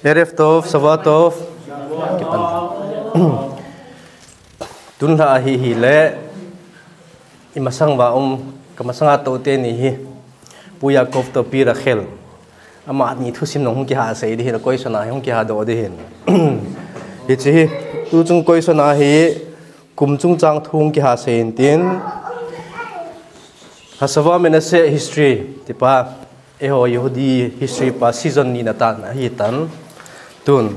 Erev Tov, Savatov. Tun la hi hi le. Imasang ba om kamasanga ato te ni hi. Puya kof to pi ra khel. Ama ni thu sim nong ki ha sei di hin koi sona hong ki ha do di hin hi chi hi, tu chung koi sona hi kum chung chang thung ki ha sein tin. Hasawa mena se history. Tipa eho Yehudi history pa season ni na ta na hi tan. tun.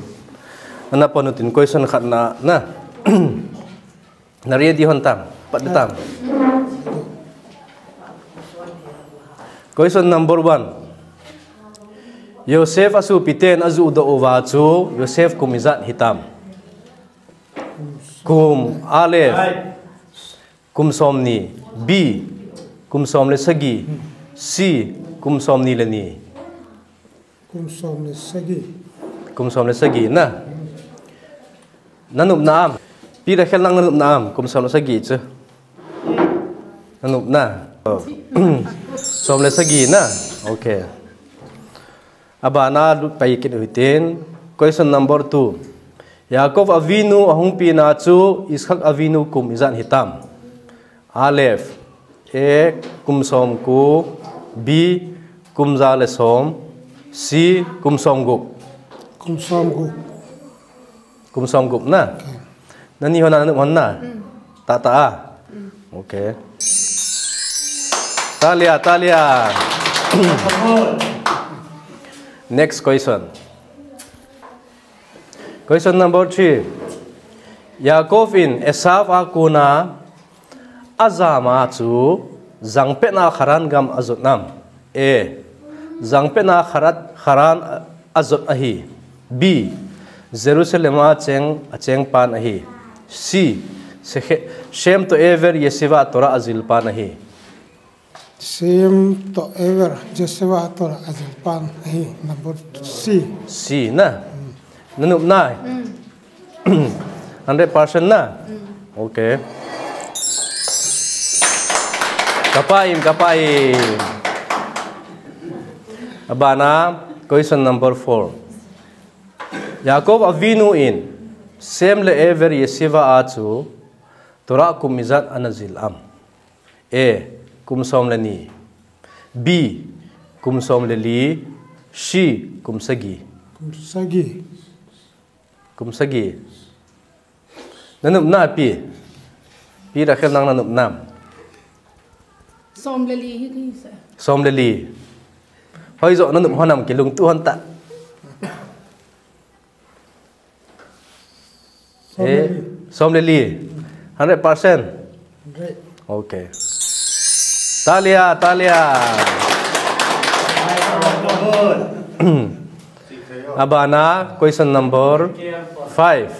Ana panutin question khatna na nariya di hontam patdetam question number one. Yosef asu piten azu uva uvachu Yosef kumizat hitam. Kum alef. Kum somni. B. Kum somle sagi c. Kum somni leni kum somni sagi kum som le sagi na nanup naam pi ra khel lang nanup naam kum som le sagi chu nanup na som le sagi na okay abana lut pai kin huiten question number 2 Yaakov Avinu à ahung pi na chu Ishak Avinu kum izan hitam Aleph A kum som ku B kum za le som C kum som kum som gu kum som gup na nani hona nanu honna ta ta a okay talia talia. Next question. Question number 3 Yaakov in Esav akuna azama chu zangpe na kharan gam azot nam. A zangpe na kharat kharan azot ahi बी Jerusalem चेंग अचें पान अही सी सेम तो एवर यसिवा तोरा अजिल पान अही सेम तो एवर यसिवा तोरा अजिल पान अही नंबर सी सी ना ननु ना हंड्रेड परसेंट ना ओके कपाइम कपाइम Abana question number four Yaakov avinu in. Sem le ever yesiva achu tora kumizat anazil am. A kum som le ni. B kum som le li. C kum sagi kum sagi kum sagi nanup na pi. Pi ra khel nang nanup nam som le li hi ki sa som le li. Hoi zo nanup honam ki lung tu hon ta Sommelier. Eh, 100%, Okay. Talia, Talia. Abana, question number five.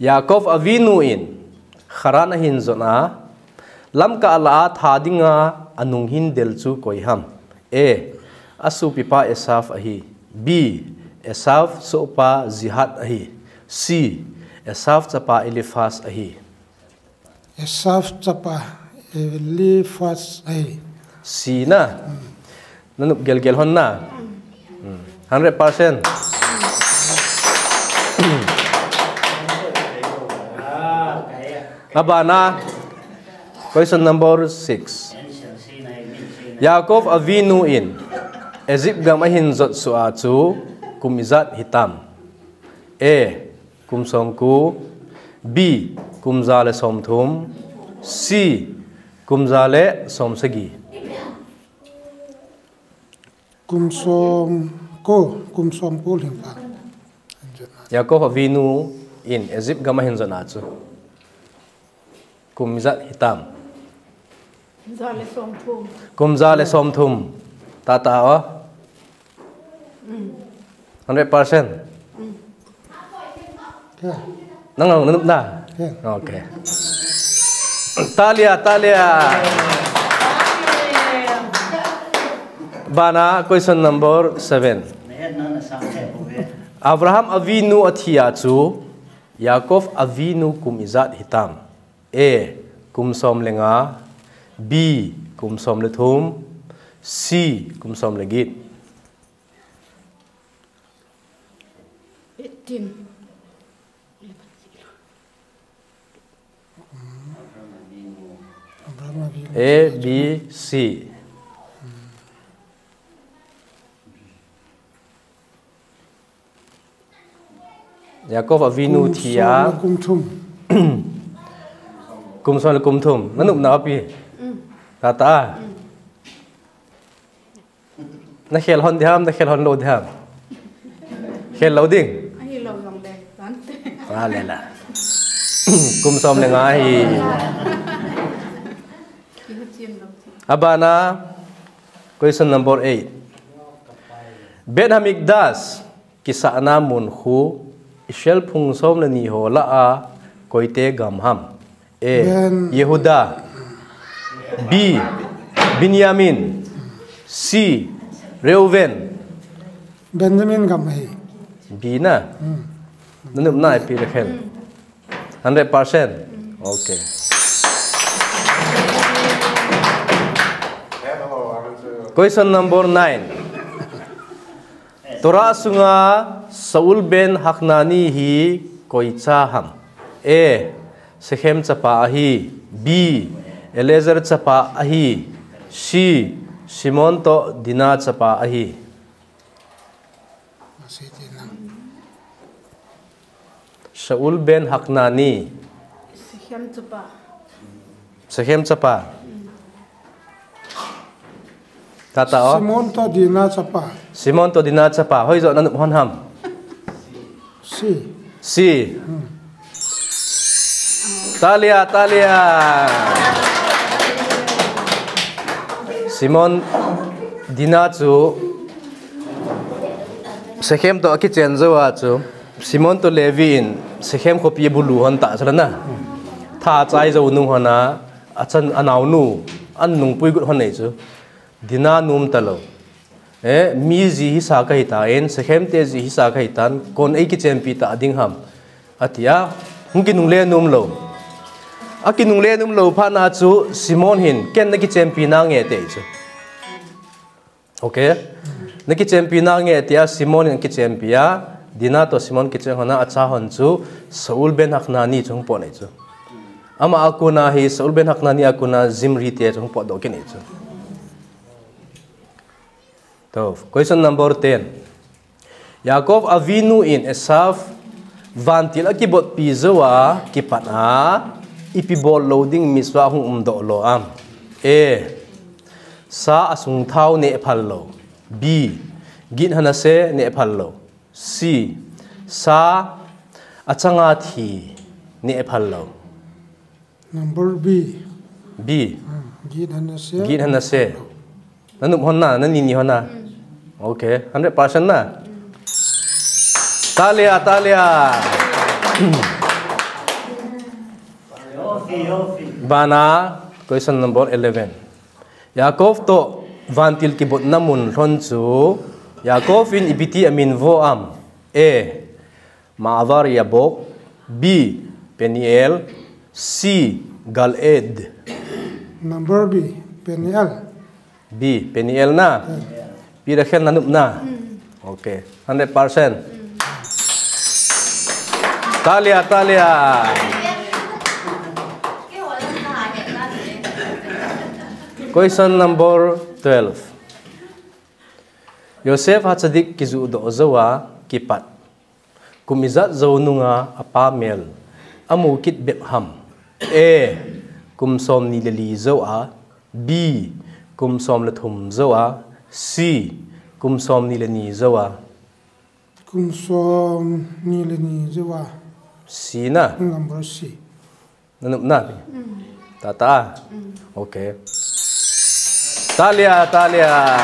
Yaakov avinuin kharana zona. lamka ala thadinga anung hin delchu koiham. E, Asupipa esaf ahi. B. Esaf sopa zihat ahi. Esaf ahi c esaf chapa elifas ahi esaf chapa eli fas ai C na? Nanup gel gel hon na? Hundred percent. Abana question number six. Yaakov avinu in. Ezip gam ahin zot su a chu kumizat hitam. A kum som ku. B kum za le som thum. C kum za le som sagi kum som ko kum som pul him pa Yaakov avinu in Ezip gam ahin zot a chu kumizat hitam za le som thu kum za le som thum. Ta ta o. 100% ke nang nang nup na ke Okay. Talia, Talia. Bana, question number seven. Abraham Avinu athia chu Yaakov Avinu kum izat hitam. A. Kum som lenga. B. Kum som le thum. C. Kum som le git. 14. Abraham Avinu. A B C. Yaakov Avinu Kum thia kum thum. kum son kum thum nanum na pi ta. Ta na khel hon dham na khel hon lo dham khel lo ding à lẽ là. Kum som le nga Abana, question number eight. Bet Hamikdas, kisah namun hu, ishel pungsom na niho laa koite gamham. A. Yehuda. B. Binyamin. C. Reuven. Benjamin gamhai. B na? Nanum na ipirakhel. 100%? Okay. Question number 9. Torah sunga Saul ben Haknani hi koicha ham. A. Sechem chapa ahi. B. Elezer chapa ahi. C. Simon to Dina chapa ahi. Saul ben Haknani. Sikhem chupa. Sechem chapa. Tata o. Simon to dina chapa. Simon to Dina chapa. Hoi zo nanup hon ham. Si. C. Talia, Talia. Simon Dina chu Sekhem to aki chen zo wa chu Simon to Levi in Sekhem ko pi bulu hon ta chla na tha chai zo nu hona achan anaw nu an nung pui gut hon nei chu दिना नुम तलो ए मी जी ही सा कही था एन सेखेम ते जी ही कही तान कौन एक चैंपी ता अधिंग हम अतिया हम की नुले नुम लो अ की नुले नुम लो पान आचु सिमोन हिन कैन ने की चैंपी ना गे ते इचु ओके ने की चैंपी ना गे ते सिमोन हिन की चैंपी आ दिना तो सिमोन की चैंपी होना अच्छा हों चु सऊल बेन हकना नी चुंग पोने चु अमा अकुना ही सऊल बेन हकना नी अकुना जिम रीते चुंग पोदो के नी चु to question number 10 Yaakov Avinu in Esaf vantil akibot pizawa kipana ipibol loading miswa hung umdo lo am. A. Sa asung thau ne phal lo. B. Gin hana se ne phal lo. C. Sa achanga thi ne phal lo. Number B. b. Gid hana siya. gin hana se. nanum honna nani ni honna okay 100% na talia talia. Bana question number 11 Yaakov to vantil kibot namun ronchu Yaakov in ibiti amin vo am. A. Maavar Yabok. B. Peniel. C. Galed Number B. Peniel. B. Peniel na Pirakhen nanup na Okay 100% Talia Talia Question number 12. Yosef hatsadik kizu do zawa kipat. Kumizat zawnunga apamel. Amu kit bepham. A. Kumsom ni lali zawa. B. Kumsom lathum zawa. C. Kumsom ni lani zawa. Kung som nila ni Zewa. C na. Number C. Nanup na. Tata. Okay. Talia, Talia.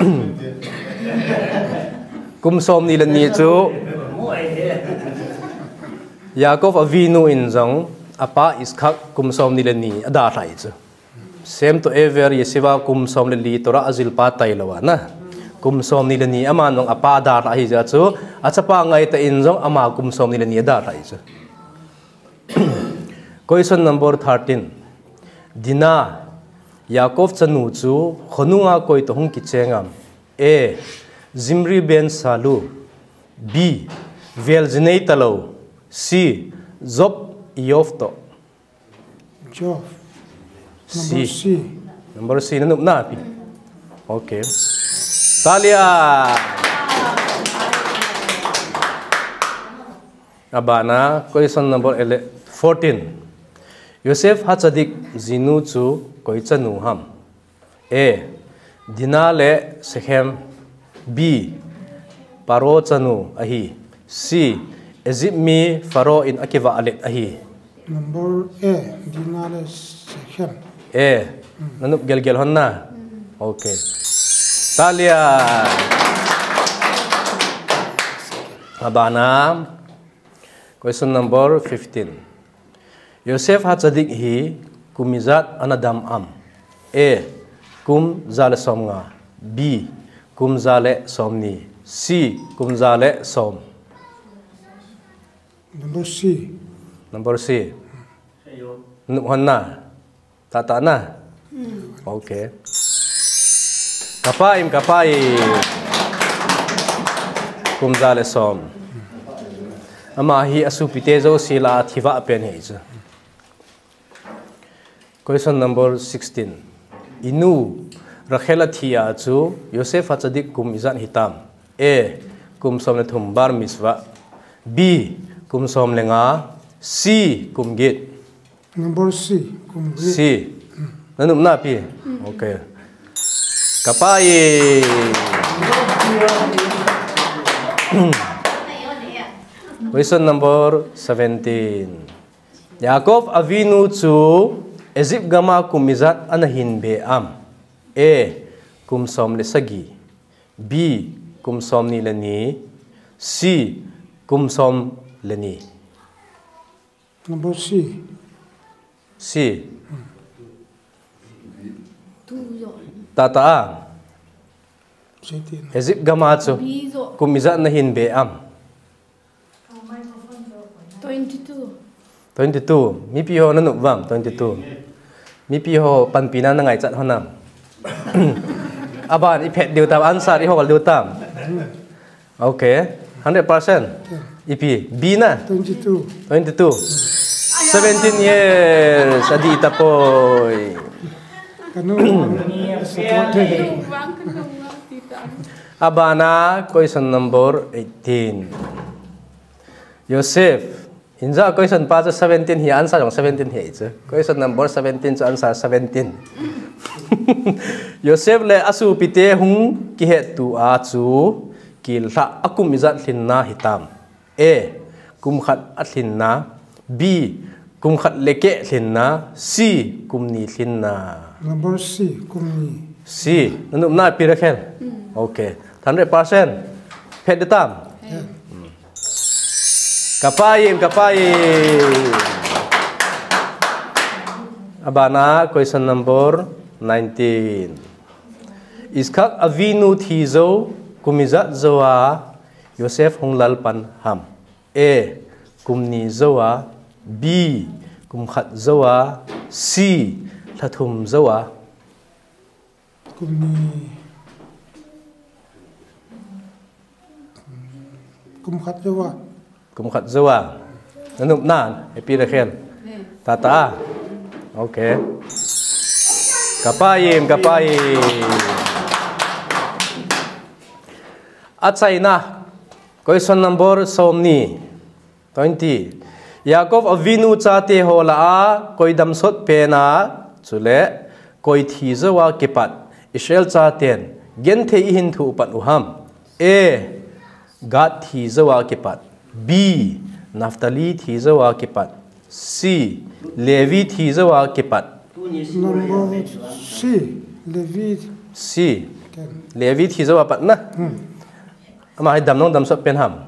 Kumsom nila ni chu. Yaakov Avinu in zong apa Iskak kumsom nila ni ada rai chu. Same to ever, Yesiva le li tora azil pa tailawa na. Kum som ni ama nong apa ada hi ja chu. At sa pa ngay ta in jong ama kum som ni ada rai chu. Question number 13. Dina yakov chanu chu khonunga koi to hung kichengam. A. zimri ben salu b velzinei talo c job iofto Job. C. C. Number C. Nandun natin. Okay. Talia! Abana, question number 14. Yosef Hatsadik Zinu Tzu Koitsa Nuham. A. Dinale Sechem. B. Paro Tsanu Ahi. C. Ezip Mi Faro in Akiva Alit Ahi. Number A. Dinale Sechem. A nanup gel gel honna okay talia abana question number 15 yosef hachadik hi kumizat anadam am. A. Kum zale somnga b. Kum zale somni c. Kum zale som. Number C. number c. Nup honna tata na okay kapaim kapaim. Kum zale som. Ama hi asu pite zo sila thiwa pen hi cha question number 16 inu rakhela thia chu yosef achadik kum izan hitam. A kum somne thum bar miswa b kum som lenga c kum git Number C. C nanum na pi. Okay kapai. Question number 17 Yaakov Avinu chu Ezip gama kumizat anahin be am A kum som le sagi B. Kum som ni lani C. Kum som lani Number C. Si. Tataang. Hezip gamatso. Kumisa na hinbeam. 22. 22. Mi piho na nubam, 22. Mi piho panpina na ngay chat honam. Aban, ipet diu tam, ansar ihokal diu tam. Okay, 100%. Ipi, B na? 22. 22. 17 years Adita, tapoy Kanu. Abana question number 18 Joseph Inza question pa 17 hi answer jong 17 hi chu question number 17 cho answer 17 Joseph le asu pite hung ki he tu a chu kil tha akum izat thinna hitam. A kum khat a thinna b kum khat leke thinna c kum ni thinna Number C. Kumni. C nanum na pi rakhel okay 100% phet de tam. Kapayim kapayim abana question number 19 iskak avinu thizo kumiza zoa yosef honglal pan ham. A kumni zoa B cùng khẩn dâu á C là thùm dâu á cùng ni. Cùng khẩn dâu á cùng khẩn dâu á nó nụp nàn hay pi là khen. Ta ta. Ok. Kapayim kapayim at sa ina question number somni 20 याकोब अविनु चाते होला कोई दमसोत पेना चुले कोई थीजो वा किपत इसराइल चातेन गेन थे थु उपत उहम ए गाद थीजो वा किपत बी नफ्तली थीजो वा किपत सी लेवी थीजो वा किपत सी लेवी सी लेवी पत ना हमारे दमनों दमसोत पेन हम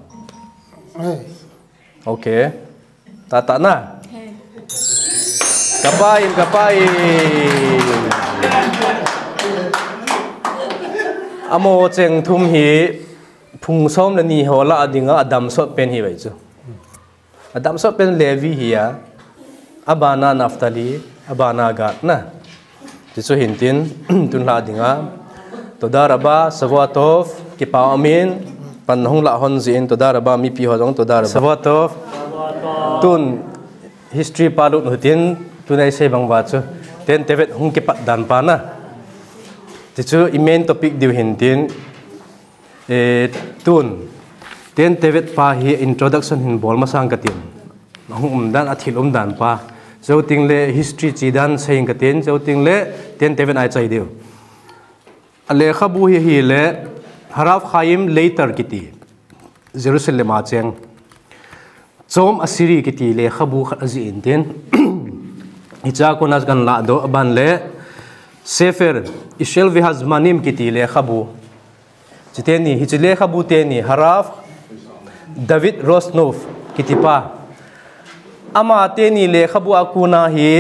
okay okay. Tata na Kapain, kapain. Amo cheng thum hi phung som la ni ho la adinga adam so pen hi vậy chứ, Adam so pen levi hi ya. Abana naftali, abana gat na. Ti chu hintin tun la adinga. Todaraba sawatov ki amin pan la hon zin to mi pi ho jong to dar tun, history palut hutin tunai se bang wa chu ten tevet hong ki pa dan pa na ti chu main topic diu hin tin e tun ten tevet pa hi introduction hin bol ma sang katin hung um dan athil um dan pa. Zo ting le history chi dan saying katin zo ting le ten tevet ai chai diu ale à, khabu hi hi le haraf khaim later kiti jerusalem a cheng som asiri kiti le khabu khat azi in ten icha ko nas gan la do ban le. Sefer, ishel vi hazmanim kiti le khabu. Chiteni hi chile khabu teni haraf david rosnov kiti pa. Ama teni le khabu akuna hi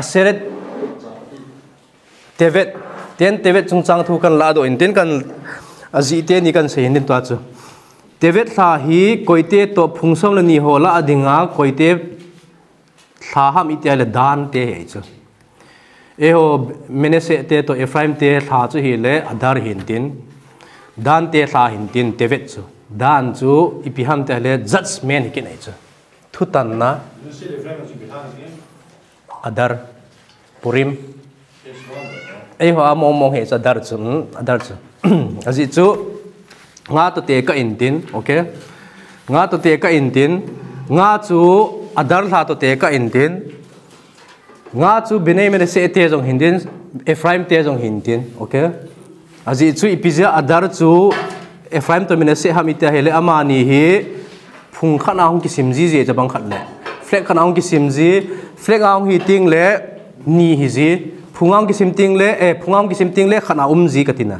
aseret tevet. Ten tevet chung chang thu kan la do in ten kan azi teni kan se hin to chu. तेवेत सा ही कोइते तो फुंगसम लनी हो ला अधिंगा सा हम इते ले दान ते है छ ए हो से ते तो एफ्राइम ते सा छु हि ले अधर हिन दान ते सा हिन तिन तेवेत दान छु इपिहम ते ले जजमेंट हिकिन है छ थुतन ना अधर पुरिम ए हो अमो मो हे छ अधर छु अधर छु अजी nga to te ka in tin okay nga to te ka in tin nga chu adar la to te ka in tin nga chu binai mene se te jong hindin ephraim te jong hindin okay azi chu ipizia adar chu ephraim to mene se ham ita hele amani hi phung khana hong ki simji je jabang khat le flek khana hong ki simji flek hong hi ting le ni hi ji phungang ki sim ting le e phungang ki sim ting le khana um katina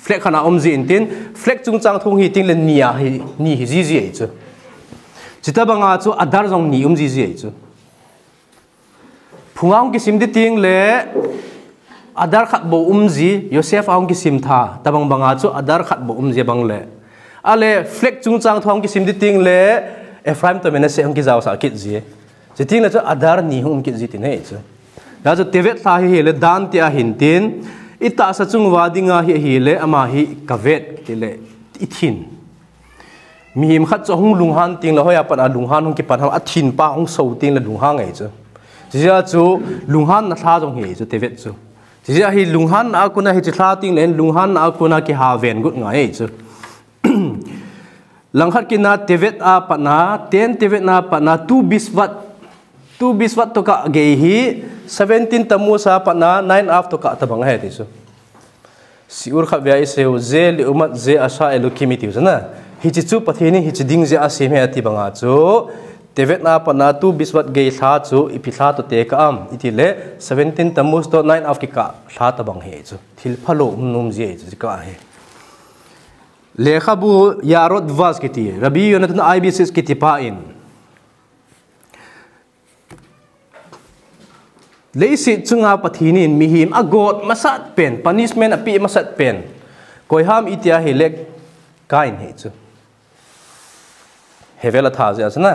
flag khana om ji in tin. Flag chung chang thung hi ting len nia hi, ni hi ji ji ai chu. Chita banga chu adar jong ni um ji ji ai chu. Phungang ki sim di ting le, adar khat bo um ji, yosef aung ki sim tha. Tabang banga chu adar khat bo um ji bang le. Ale flag chung chang thong ki sim di ting le, ephraim to mena se ang ki jaw sa kit ji. Chi ting le chu adar ni hum ki ji tin he chu. Da chu tevet tha hi le dan tia hin tin ita sa chung wadinga hi hi le ama hi kavet ti le ithin mi him khat cho hung lung han ting la hoya pan a lung han hung ki pan ha athin pa hung so ting la lung hang ngai chu. Chỉ chu lung han na tha jong hi chu tevet chu. Chỉ hi lung han a kuna hi chi tha ting len lung han a kuna ki ha ven gut ngai chu. Lang khat ki na tevet a pa na ten tevet na pa na tu biswat tu biswat to ka ge hi 17 tamu sa pa na 9 af to ka tabang he ti chu siur kha bia se ze li umat ze asha elukimi ti na hi chi chu pathini hi chi ding ze a se me ati banga chu tevet na pa na tu biswat ge tha chu ipi tha to te ka am iti le 17 tamus to 9 af ki ka tha ta bang he chu thil phalo num je chu ka he bu yarot vas ki ti rabi yonat na ibs ki ti pa in leisi chunga pathinin mihim agot masat pen punishment api masat pen koiham itia hilek kain he chu hevela tha ja sana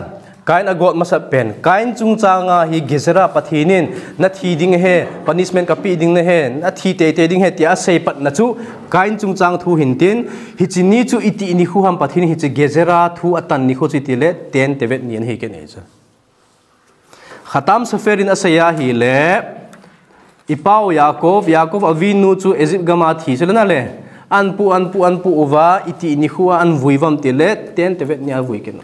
kain agot masat pen kain chung changa hi gezera pathinin na thi ding he punishment ka pi ding ne he na thi te te ding he tia sei pat na chu kain chungchang thu hin tin hi chi ni chu iti ni khu ham pathin hi chi gezera thu atan ni khu chi ti le ten tevet nien he ke ne chu खतम सफ़ेर असया ही ले इपाओ Yakov Yakov अवीनु चु एजिप गमा थी चलना ले अनपु अनपु अनपु उवा इति निखुआ अन वुइवम तिले तेन तेवेत निया वुइकेनो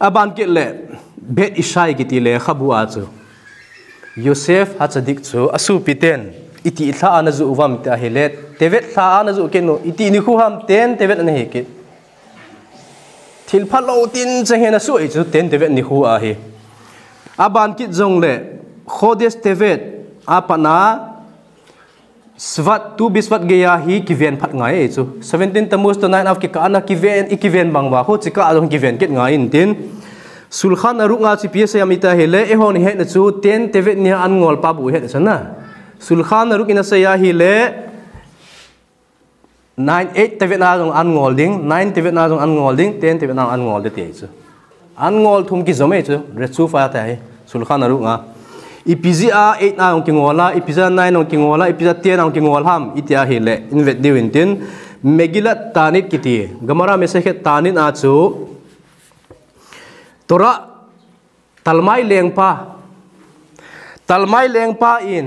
अबान के ले भेट इशाई की तिले खबु आचु यूसेफ हचदिक चु असु पितेन इति इथा अनजु उवम ता हेले तेवेत था अनजु केनो इति निखुहाम तेन तेवेत नहेकित he ke thil tin tin chengena su ai chu ten tevet ni hu a hi. Aban kit jong le, khodes tevet apana, svat, tu bisvat geya hi kiven phat ngai e chu. 17 tamus to 9 of ki kana kiven ikiven bangwa ho chika adong kiven kit ngai in tin. Sulkhan aru nga chi pia amita hele e hon he na chu ten tevet ni an ngol pa bu he na sulkhan aru kina sa ya hi le 9 8 tevet na jong an ngol ding 9 tevet na jong an ngol ding 10 tevet na an ngol de te chu an ngol thum ki zome chu re chu fa ta hai sulkhan aru nga a 8 na ong kingola à. ipizia 9 ong kingola ipizia 10 ong kingol ham. Itia hi le invet diwin tin megila tanit kiti gamara meseket tanit à a chu tora, talmai leng pa. Talmai leng pa in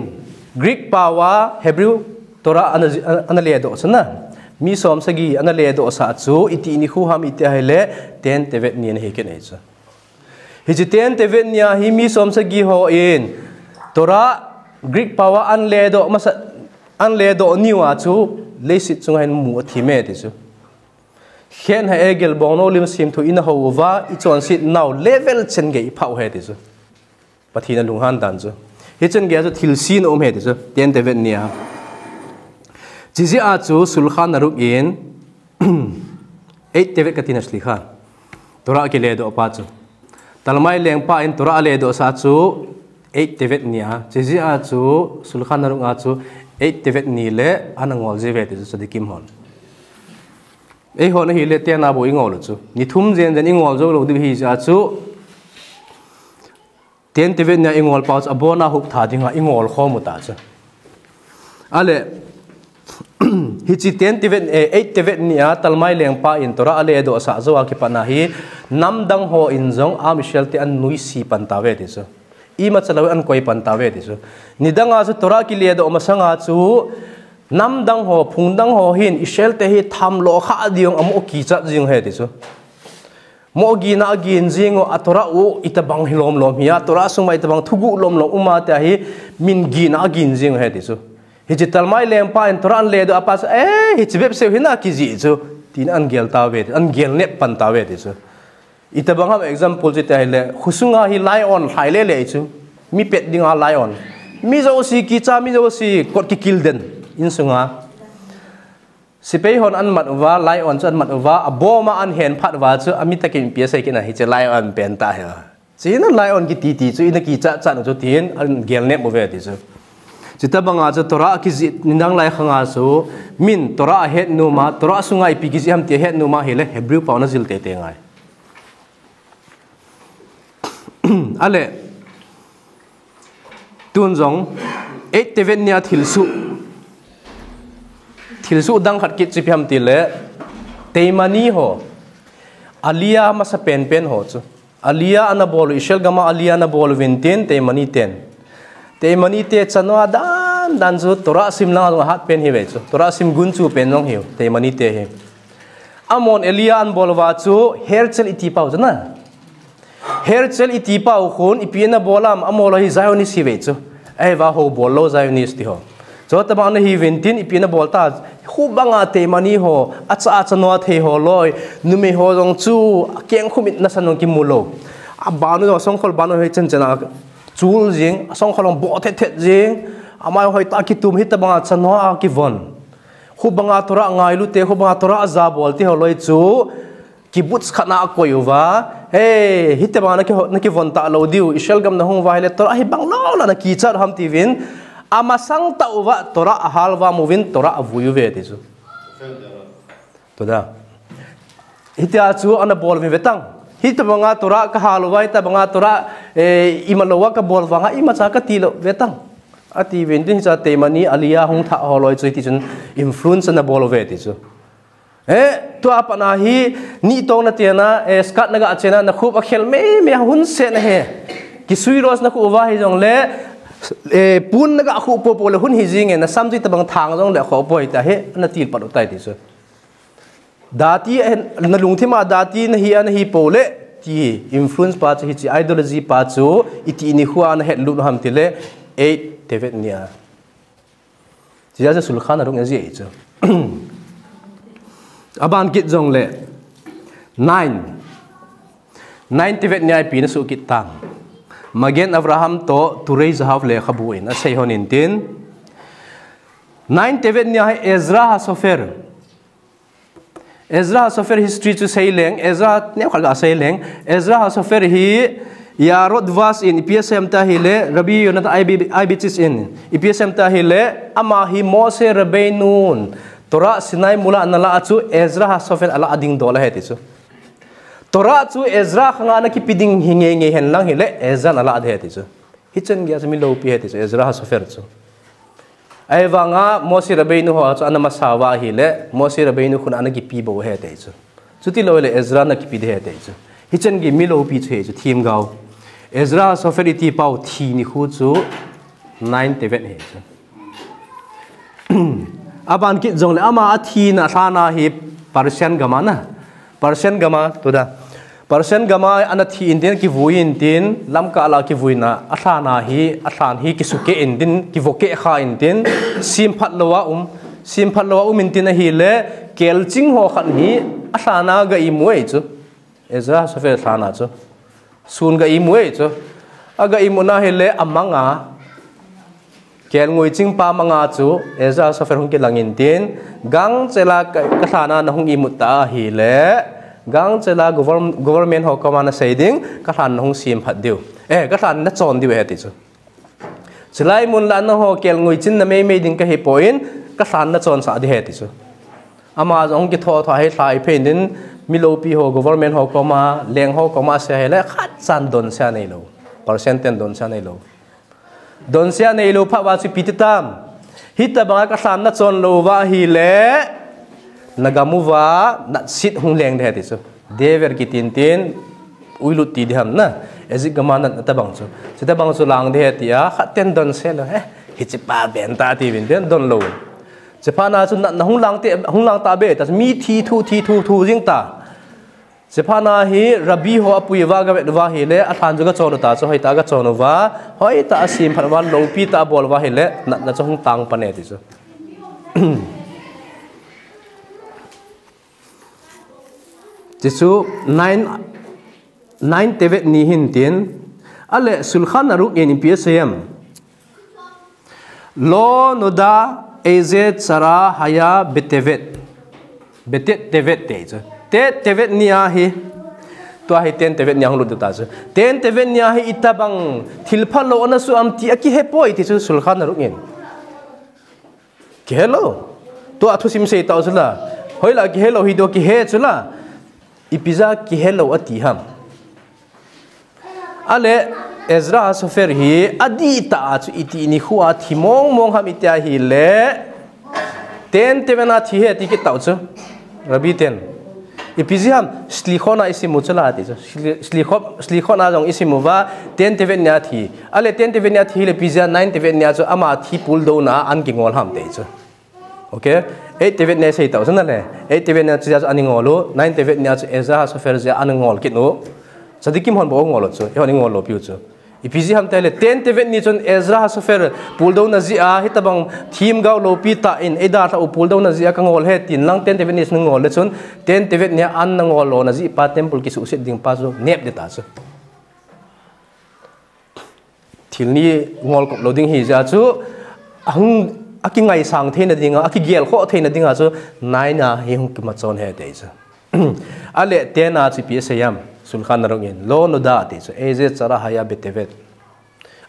greek pawa hebrew tora analedo sana mi som sagi analedo sa chu iti ni khu ham ite hele ten tevet nian ne heken echa hi ten tevet nia hi mi som sagi ho in tora greek power an le do masa an le do niwa chu leisit chung hen mu thi me ti chu khen ha egel bono lim sim thu in ho wa i chon sit now level chen ge phau he ti chu pathina lung han dan chu hi chen ge chu thil sin om he ti chu ten te vet nia chi ji a chu sul khan naruk in eight te vet katina tora ke le do pa chu. Talmai leng pa in tora lề đó sa chu. Eight tevet nia chizi a. Chu sulkhan narung a chu. Eight tevet ni le anangol je ve te chu sadikim hon. Ei hon hi le te na bo ingol chu. Ni thum jen jen ingol zo lo di hi cha chu. Ten tevet nia ingol pa na abona hup tha dinga ingol kho mu ta chu. Lề hi chi ten e eight tevet nia talmai leng pa in tora, ale do sa zo ki pana hi. Nam dang ho in zong, a michel te an nui si pan ta ve te i ma chalaw an koi pan ta ve ti chu nidanga chu tora ki le do ma sanga chu. Nam dang ho, phung dang ho hin ishel te hi tham lo kha diong am o ki cha jing he ti chu mo gi na gi jing o atora u itabang hilom lom hi atora sumai tabang thugu lom lom uma ta hi, min gi na gi in jing he ti chu hi talmai lem pa en tora le do apas e hi chi bep se hina ki ji chu tin an gel tawe an gel ne pan tawe ti chu ita bang ham example je tai le khusunga hi lion hai le le chu mi pet dinga lion mi zo si ki cha mi zo si kot ki kill den in sunga si pe hon an mat wa lion chan mat wa aboma an hen phat wa chu ami takin pia sai kina hi che lion pen ta ha chi na lion ki ti ti chu ina ki cha cha no chu tin an gel ne mo ve ti chu chita banga chu tora ki zi nindang lai khanga so min tora het nu ma, tora sungai ipi ki ham ti het nu ma hele hebrew pa na zil te te ngai. Ale, tun jong eight teven nia thil su. Thil su dang khat ki chi pham ti le teimani ho. Alia ma sa pen pen ho chu. Alia ana bol ishel gama alia na bol vintin teimani ten. Teimani te chanwa dan dan chu tora sim lang hat pen hi ve chu tora sim gun chu pen long hi teimani te hi amon elia an bolwa chu herchel iti pau na herchel iti pa u khun ipina bolam amolo hi zionist hi vechu ai wa ho bolo zionist ti ho cho ta ma na hi ventin ipina bolta khu banga te mani ho acha acha no the ho loi nume ho jong chu keng khumit na sanon ki mulo a banu song khol banu he chen chena chul jing song kholong bo the the jing amai hoi ta ki tum hi ta banga chano a ki von khu banga tora ngai lu te khu banga tora za bol ti ho loi chu kibbutz khana koyuwa hey hitte bana ki na ki vonta lo diu ishel gam na hung wa hele tora hi bang lo na ki char ham ti vin. Ama sang ta uwa tora halwa movin tora avuyu ve ti chu to da hitte a chu ana bol vi vetang hitte banga tora ka halwa ita banga tora e imalowa ka bol wanga ima cha ka ti lo vetang ati vin din cha te mani alia hung tha holoi chu ti chun influence na bol ve ti chu eh to apa na hi ni tong na tiana e skat naga achena na khup akhel me me hun se na he ki sui ros na khu wa hi jong le e pun naga khu po po le hun hi jing na samji tabang thang jong le kho poi ta he na til pa tai ti so dati na lung thima dati na hi an hi po le ti influence pa chi chi ideology pa chu iti ni huwa na het lu ham ti le eight tevet nia. Chỉ ra sul khan rong gì chứ aban kit jong le. Nine. Nine tivet nia e pi na su kit tang. Magen abraham to to raise half le khabu e in a sei honin tin. Nine tivet nia ezra ha sofer. Ezra ha sofer history chu sei leng ezra ne khal ga sei leng ezra ha sofer hi ya rod vas in ipsm ta hile rabi yonat ib ibtis in ipsm ta hile ama hi mose rabeinun tora sinai mula nala achu ezra ha sofen ala ading dola heti chu tora chu ezra khanga na ki piding hinge nge hen lang hile ezra nala adhe heti chu hi chen ge mi lo pi he ti ezra ha sofer chu ai vâng wanga mosi rabeinu ho chu anama sawa hi le mosi rabeinu khun anaki pi bo he te chu chuti lo le ezra na ki pi de he te chu hi chen ge mi lo pi chu he chu thim gao ezra sofer ti pau thi ni khu chu 9 te vet he chu aban ki jong le ama athi na thana hi persian gama na persian gama tu da persian gama ana thi indian ki vui indin, lam ka la ki vui na. Athana hi athan hi ki suke indin, ki voke kha indin. Sim phat lowa um. Sim phat lowa um indin hi le, kel ching ho khan hi athana ga i muai chu. Ezra sofe athana chu. Sun ga i muai chu. Aga i muna hi le amanga kel ngoi ching pa manga chu. Eza sofe hung ki langin tin gang chela ka thana na hung imut ta hi le gang chela government ho kama na sei ding ka than hong sim phat diu. E ka than na chon diu he ti chu. Chilai mun la na ho kel ngui chin na me me ding ka hi point ka than na chon sa di he ti chu. Ama jong ki tho tho hai thai phe din, milo pi ho government ho kama leng ho kama se he le, khat chan don sa nei lo. Percent don sa nei lo. Don sia nei lo pha wa chi pititam hita banga ka san na chon lo wa hi le nagamu wa na sit hung leng de ti so dever ki tin tin uilu ti di ham na. Ezik gamana na ta bang so se ta bang so lang de ti a khaten don se lo he hi chi pa ben ta ti bin den don lo se pa na chu na hung lang te, hung lang ta be, ta mi thi thu thi thu thu jing ta. Sepana hi rabi ho apui wa ga wa hi le, a than juga chon ta cho hoi ta ga chon wa hoi ta asim phan wan lo pi ta bol wa hi le, na na chong tang pane ti so tisu nine nine tevet ni hin ale sulkhan aruk en psm lo noda eze chara haya betevet. Betet tevet te te tevet nia hi to hi ten tevet nia hulu ta chu ten tevet nia hi itabang thilpha lo na su am ti aki he poi ti chu sulkhan na rungin ki hello to athu sim sei ta chula hoila ki hello hi do ki he chula ipiza ki hello ati ham ale ezra sofer hi adi ta chu iti ni khuwa thimong mong ham itia hi le ten tevena thi he ti ki tau chu rabi ten ipiziham slikhona isimu chula ti slikho slikhona jong isimu wa 10 teven nya thi ale 10 teven nya thi le pizia 9 teven nya chu ama thi pul do na an ki ngol ham te chu okay 8 teven ne sei tau sana le. 8 teven nya chu ani ngolo 9 teven nya chu eza so fer ja ani ngol ki no sadikim hon bo ngol chu e hon ngol lo piu chu ipizi ham tele ten te ni chon ezra so fer pul do na ji a zia hitabang thim gaw lo pi ta in. Eda ta pul do na zia ka ngol he tin. Lang ten te ni sn ngol le chon ten te ne an na ngol lo na ji pa temple ki su se ding pa zo. Nep de ta chu thil ni ngol ko lo ding hi ja chu ang aki ngai sang the na dinga, aki gel kho the na dinga chu nai na hi hung ki ma chon he de cha ale te na chi pi se yam, sul khan rong rongin lo no da ti so eze chara haya betevet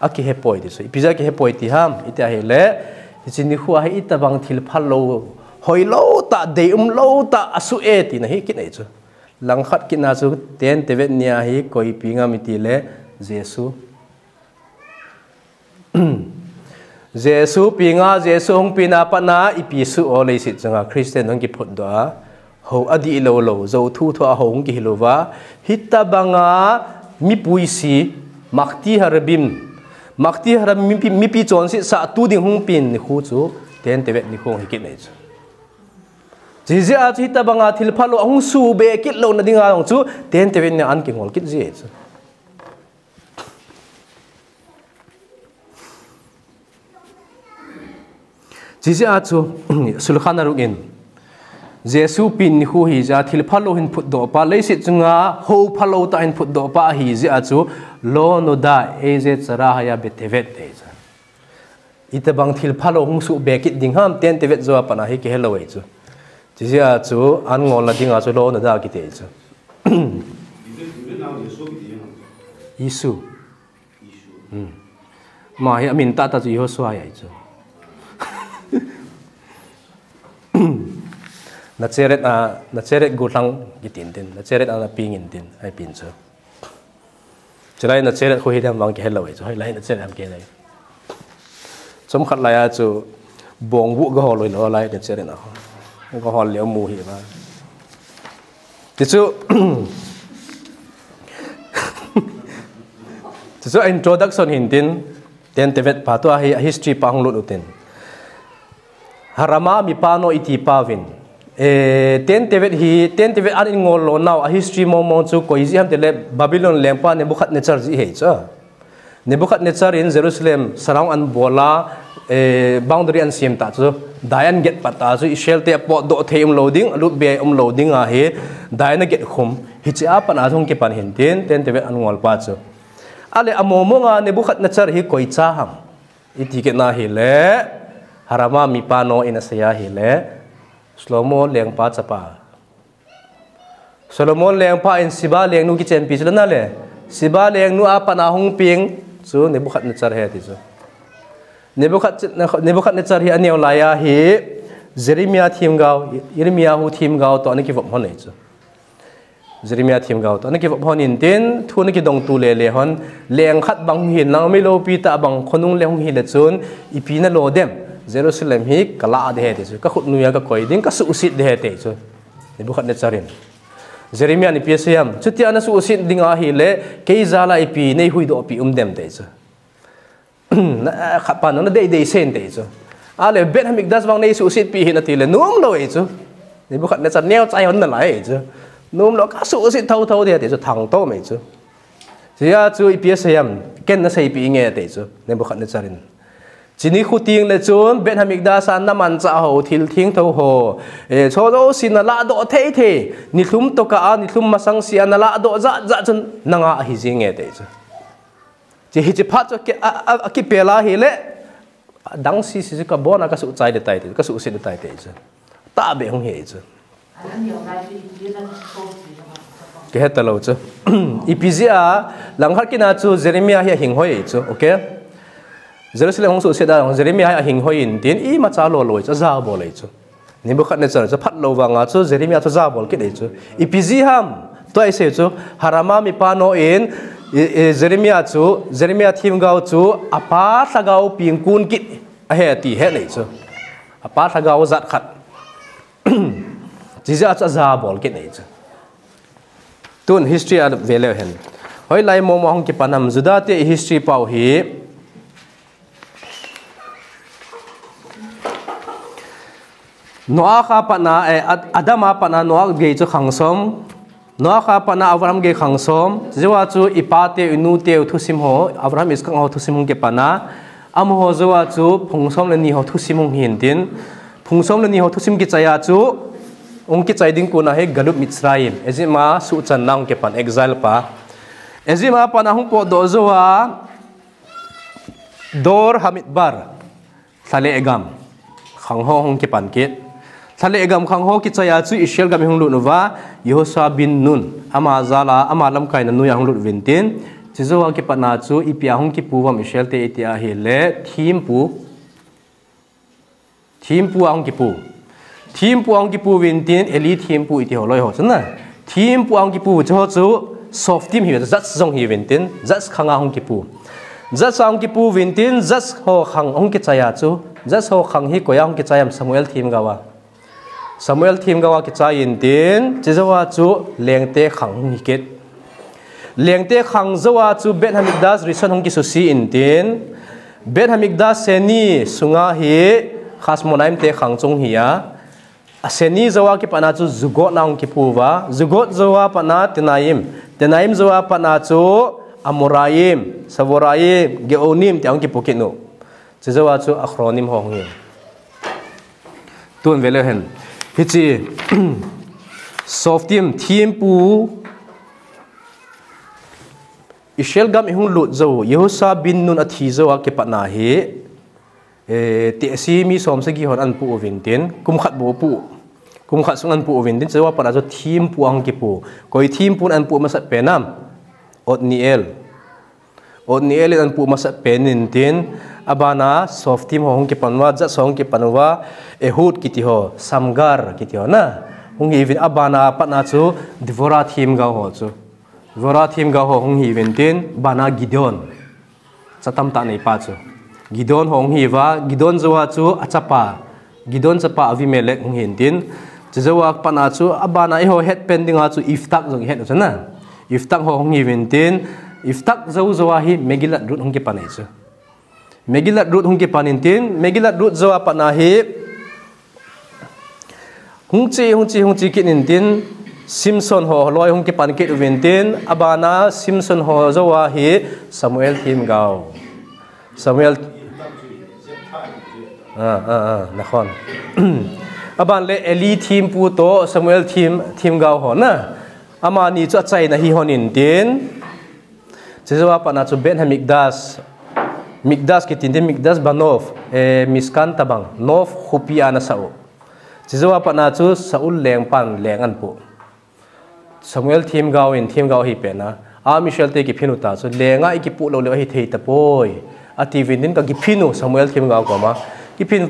aki he poi ti so ipiza ki he poi ti ham ita he le chini khuwa he ita bang thil phal lo, hoi lo ta, de um lo ta asu e ti na hi ki nei chu lang khat ki na chu ten tevet nia hi, koi pinga mi ti le, jesu. jesu pinga, jesu hong pina pa na ipisu o le sit changa christian hong ki phut do ho adi lo lo, zo thu thu a hong ki hilova hitta banga mi puisi makti harbim makti haram mi pi mi pi chon si sa tu ding hong pin ni khu chu, ten te ni khong hikit nei chu. Ji ji a chi ta banga thil phalo hung su be kit lo na dinga hong chu, ten te ni an ki ngol kit ji e chu. Ji ji a chu sulkhana rukin Jesu pin ni hu hi za thil phalo hin phut do pa. Lei sit chunga ho phalo ta hin phut do pa hi ji achu lo no da e je chara ha ya be tevet te cha ita bang thil phalo hung su be kit ding ham ten tevet zo pa na hi ke hello e chu ji ji achu an ngol la ding achu lo no da ki te chu Yesu mà hiện mình ta ta chỉ có xoay vậy chứ na cheret na na cheret gutlang gitin tin, na cheret ana pingin tin ai pin chu. Na lại nó chơi khôi hiểm vàng cái hết hai lai na nó am ke lai. Chom khat lai a chu bong bu go hồ lo lai na nó na go hol le mu hi ba. Ti chu ti chu introduction hin tin, ten tevet pa to hi history pa hong lut utin harama mi pano iti pavin. E ten tevet hi, ten tevet an in ngol lo now a history mo mo chu ko izi ham tele babylon lempa ne bukhat ne charji he cha. Ne bukhat ne char in jerusalem, sarang an bola e boundary an sim ta chu. Dayan get pata chu, israel te po do theim um loading alut be um loading a he dayan get khum. Hi cha pan a thong ke pan hin ten ten tevet an ngol pa chu. Ale amomo nga ne bukhat na char hi koi cha ham. Iti ke na hi le harama mi pano ina saya hi le slomo leng pa chapa. Solomon leng pa in siba leng nu ki chen pi chlana le. Siba leng nu apa na hung ping. Chu ne bukhat na char he ti chu. Ne bukhat ne bukhat na char hi aneu laya hi jeremia thim gao jeremia hu thim gao to ne ki vom hon nei chu. Jeremia thim gao to ne ki vom hon in tin, thu ne ki dong tu le le hon. Leng khat bang hin lang mi lo pi ta bang khonung le hung hi le chun. Ipi na lo dem. Jerusalem hi kala de he chu ka khut nuya ka koi ding ka su usit de he te chu ni bu khat ne charin Jeremiah ni PSM chuti ana su usit ding a hi le ke zala ipi nei hui do pi um dem te chu na kha pa no de de sen te chu a le bet hamik das wang nei su usit pi hi na ti le nuam lo e chu ni bu khat ne chan neo chai hon na lai e chu nuam lo ka su usit thau thau de te chu thang to me chu Sia chu IPSM ken na sei pi nge te chu ne bu khat ne charin chỉ ní khu tiếng là chốn, bên hàm đa san nam ăn xã hậu thil thiên thâu hồ. Cho đâu xin là lạ độ thế thế ni thum to cả ni thum mà sang si là lạ độ dạ dạ chân năng à hi gì nghe đấy chứ. Chỉ hi chỉ phát cho cái à, à, à cái bè la hi lệ. À, Đăng xí xí cái bona cái sự trái để tay cái sự xí để tay đấy chứ. Ta bè không hề chứ. Cái hết tao chứ. Ipizia lang har nào chu Jeremiah hi hình hoi chứ, ok? Jerusalem hong su se da hong Jeremiah a hing hoin tin i ma cha lo loi cha za bo lei chu ni bu khat ne cha phat lo wa nga chu Jeremiah cha za bol ke dei chu i pizi ham to ai se chu harama mi pa no in Jeremiah chu Jeremiah thim gao chu apa sa gao ping kun kit a he ti he le chu apa sa gao zat khat chỉ ra cha za bol ke ne chu tun history a vele hen hoi lai mo mo hong ki panam juda te history pau hi Noah kha pana e eh, Adama pana Noah ge chu khangsom. Noah kha pana Avram ge khangsom. Jewa chu ipate unute thusim ho Avram iskang ho thusim ge pana am ho jewa chu phungsom le ni ho thusim hin din. Phungsom le ni ho thusim ge chaya chu ong ki chai ding kuna he galup Mitzrayim. Ezima su chan nang ge pan exile pa. Ezima pana hung po do jewa dor hamidbar sale egam. Khang ho hong ki pan kit thale gam khang ho ki chaya chu israel gam hung lu nova yehosha bin nun. Ama zala, ama lam kai na nu yang lu vintin chizo ki pana chu, ipia hung ki puwam israel te itia hi le. Thim pu. Thim pu ang ki pu. Thim pu ang ki pu vintin eli thim pu iti holoi ho chana thim pu ang ki pu cho chu, soft team hi zat zong hi vintin zat khanga hung ki pu. Zat sang ki pu vintin zat ho khang hung ki chaya chu zat ho khang hi koyang ki chayam samuel thim gawa Samuel thim gawa ki cha in tin chi zawa chu lengte khang hi ket lengte khang zawa chu ben hamikdas rison hong ki su si in tin. Ben hamikdas seni sunga hi khas monaim te khang chung hi ya. Aseni zawa ki pana chu zugot naung ki puwa zugot zawa pana tinaim tinaim zawa pana chu amuraim savoraim geonim te ang ki pukinu chi zawa chu acronym hong hi tun vele hen hi chi softium thiêm pu. Israel gam ihung lut zo Yehosa bin nun athi zo a ke patna hi e ti si mi som se gi hon an pu vintin kum khat bo pu. Kum khat sung an pu vintin zo pa na zo thim pu ang ki pu. Koi thim pu an pu ma sa penam ni ele dan pu masa penin tin abana softi mo hong ki panwa za song ki panwa e hut ho samgar ki ti ho na hong even abana patna chu divora thim ga ho chu divora thim ga ho hong even tin bana gidon satam ta nei gidon hong hi wa gidon zuwa chu achapa gidon chapa avi mele hong hin tin chizawa pana chu abana i head pending a chu iftak jong head chu na iftak hong hi ventin iftak zau zawa hi megilat rut hong ki panai chu megilat rut hong ki panin tin, megilat rut zawa pana hi hung chi hung chi hung chi kin tin, Simpson ho loi hung ki pan kit win tin, abana Simpson ho zawa hi Samuel tim gao. Samuel à à à nakhon. Aban le Eli team pu to Samuel team team gao ho na. Ama ni cho chạy na hi honin tin. Pana chu ben hamikdas mikdas ki tin mikdas banov e miskan tabang nov khupia na sao chizawa pa na saul leng pan leng an samuel thim gao in thim gao hi pe na a michel te ki phinu ta chu lenga i ki lo hi thei ta a tv din ka ki samuel thim gao ko ma ki phin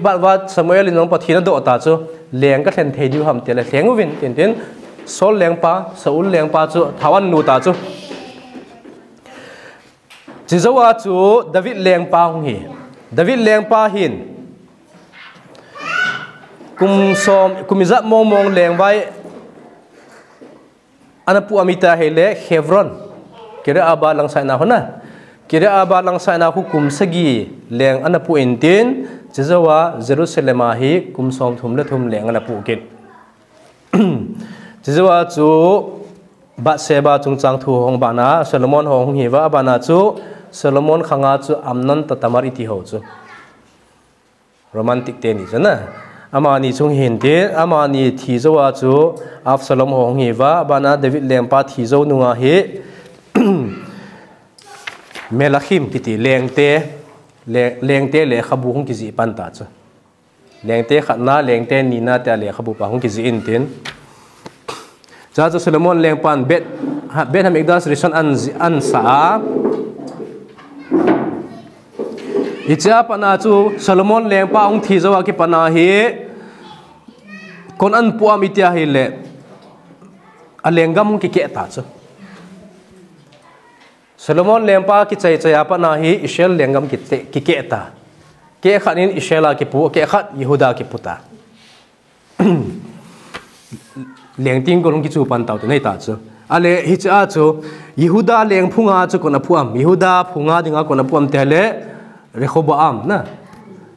samuel in pa thina do ta chu leng ka thlen thei du ham te le leng win tin tin sol leng pa saul leng pa chu thawan nu ta chu chizawa chú david leng pa hong hi david leng pa hin kum som kumiza mong mong leng vai. Anapu amita hele Hebron kira aba lang sa na hona kira aba lang sa na hukum sagi leng ana pu intin chizawa Jerusalem hi kum som thum le thum leng Anapu pu kin chizawa chu ba seba chung chang thu hong bana Solomon hong hi wa bana chu Solomon khanga chu amnon tatamar iti ho chu. Romantic te ni chana amani chung hin te amani thi zo wa chu Absalom ho ngi wa bana David lempa thi zo nunga he. Melachim kiti leng te leng te le khabu hung ki ji pan ta chu. Leng te khatna leng te ni na ta le khabu pa hung ki ji in tin. Cha chu Solomon leng pan bet bet ham ekdas rison an an sa icha pana chu solomon leng pa ong thi zawa ki pana hi kon an puam itia hi le. Alengam ki ke ta chu. Solomon lempa pa ki chai chai pana hi israel lengam ki te ki ke ta. Ke khanin israel ki pu ke khat yehuda ki puta leng ting ko ki chu pan tau te nei ta chu. Ale hi cha chu, yehuda leng phunga chu ko na yehuda phunga dinga ko na puam te le. Rehoboam na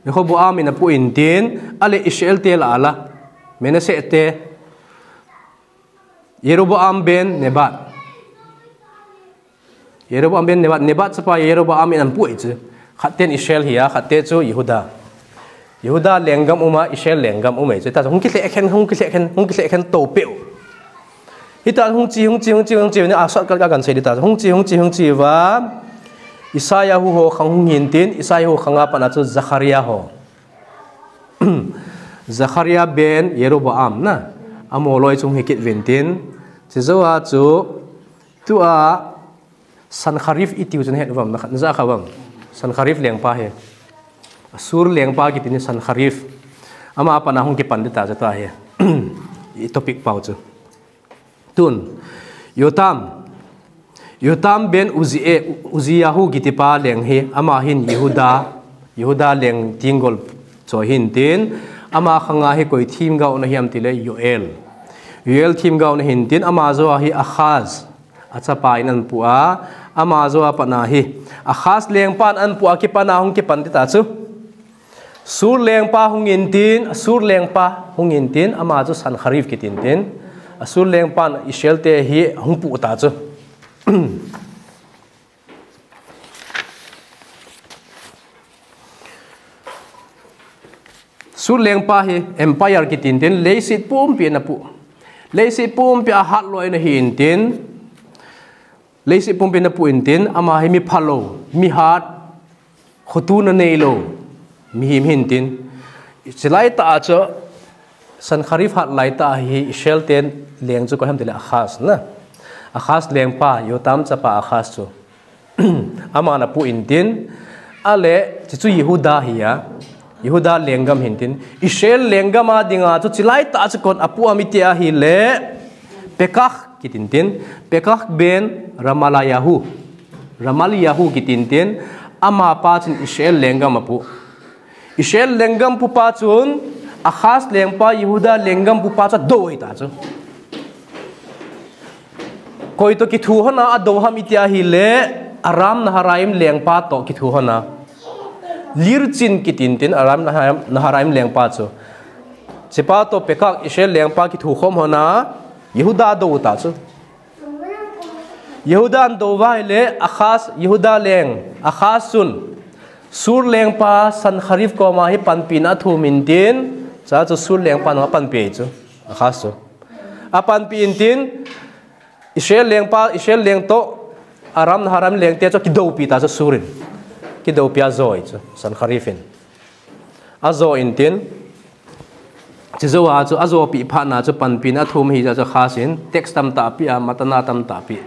Rehoboam ina pu intin ale Israel te la ala menase te Yeroboam ben Nebat Yeroboam ben Nebat Nebat sapa Yeroboam ina pu ichu khaten Israel hiya khatte chu Yehuda Yehuda lenggam uma Israel lenggam uma ichu ta hung ki le khen hung ki le khen hung ki le khen to peu hita hung chi hung chi hung chi hung chi ni asat kal ka gan sei ta hung chi hung chi hung chi wa Isaiah hu ho khang hin tin Isaiah hu khanga pana chu Zakaria ho. Zakaria ben Yeroboam na. Amo loi chung hikit ventin che zowa chu tu a san kharif itiu chen het wam na za khawam san kharif leng he. Sur leng pa ki tin san kharif ama pana hung ki pandita cha ta he. Topic pau chu tun yotam ยูตามเบนอุซีเออุซียาฮูกิติปาเลียงเฮอามาหินยิฮูดายิฮูดาเลียงทิงกอลโซหินตินอามาขงอาเฮกอยทีมกาวนะฮิมติเลยูเอลยูเอลทีมกาวนะฮินตินอามาโซอาฮิอาคาสอาซาปายนันปัวอามาโซอาปนาฮิอาคาสเลียงปานอันปัวกิปานาฮงกิปันติตาซูสูรเลียงปาฮงอินตินสูรเลียงปาฮงอินตินอามาโซสันคาริฟกิตินตินสูรเลียงปานอิเชลเตฮีฮงปูตาซู su leng pa hi empire ki tin tin le sit pum pi na pu le sit pum pi a hat loi na hi in tin le sit pum pi na pu in tin ama hi mi phalo mi hat khotu na nei lo mi him hin tin chilai ta cho san kharif hat lai ta hi shel ten leng chu ko ham tele khas na अखास लेंग योताम चपा अखासु अमान पु इंदिन अल चिचु यहुदा हिया यहुदा लेंगम हिंदिन इशेल लेंगम आ दिंगा चु चिलाई ताच कोन अपु अमित आहि ले पेकाख कि तिन तिन पेकाख बेन रमाला याहू रमाल याहू कि तिन अमा पाच इशेल लेंगम अपु इशेल लेंगम पुपा चुन अखास लेंगपा यहुदा लेंगम पुपा चा दो ही ताचु कोई तो किथु होना अदोहम इत्या ही ले आराम नहराइम लेंगपा तो किथु होना लिरचिन की तिन तीन आराम नहराइम नहराइम लेंगपा चो सिपा तो पेका इसे लेंगपा किथु होम होना यहूदा दो उता चो यहूदा दोवा ले अखास यहूदा लेंग अखास सुन सुर लेंगपा सन खरीफ को माही पनपीना थू मिनतीन चा चो सुर लेंगपा ना पनपे चो अखास चो अपन पीन तिन Israel leng pa Israel leng to aram haram leng te chu ki do pi ta chu surin. Ki do pia zoi chu san kharifin azo in tin à chu azo pi pha na chu pan pin a thum hi cha chu khasin text tam ta pi a matana tam ta pi.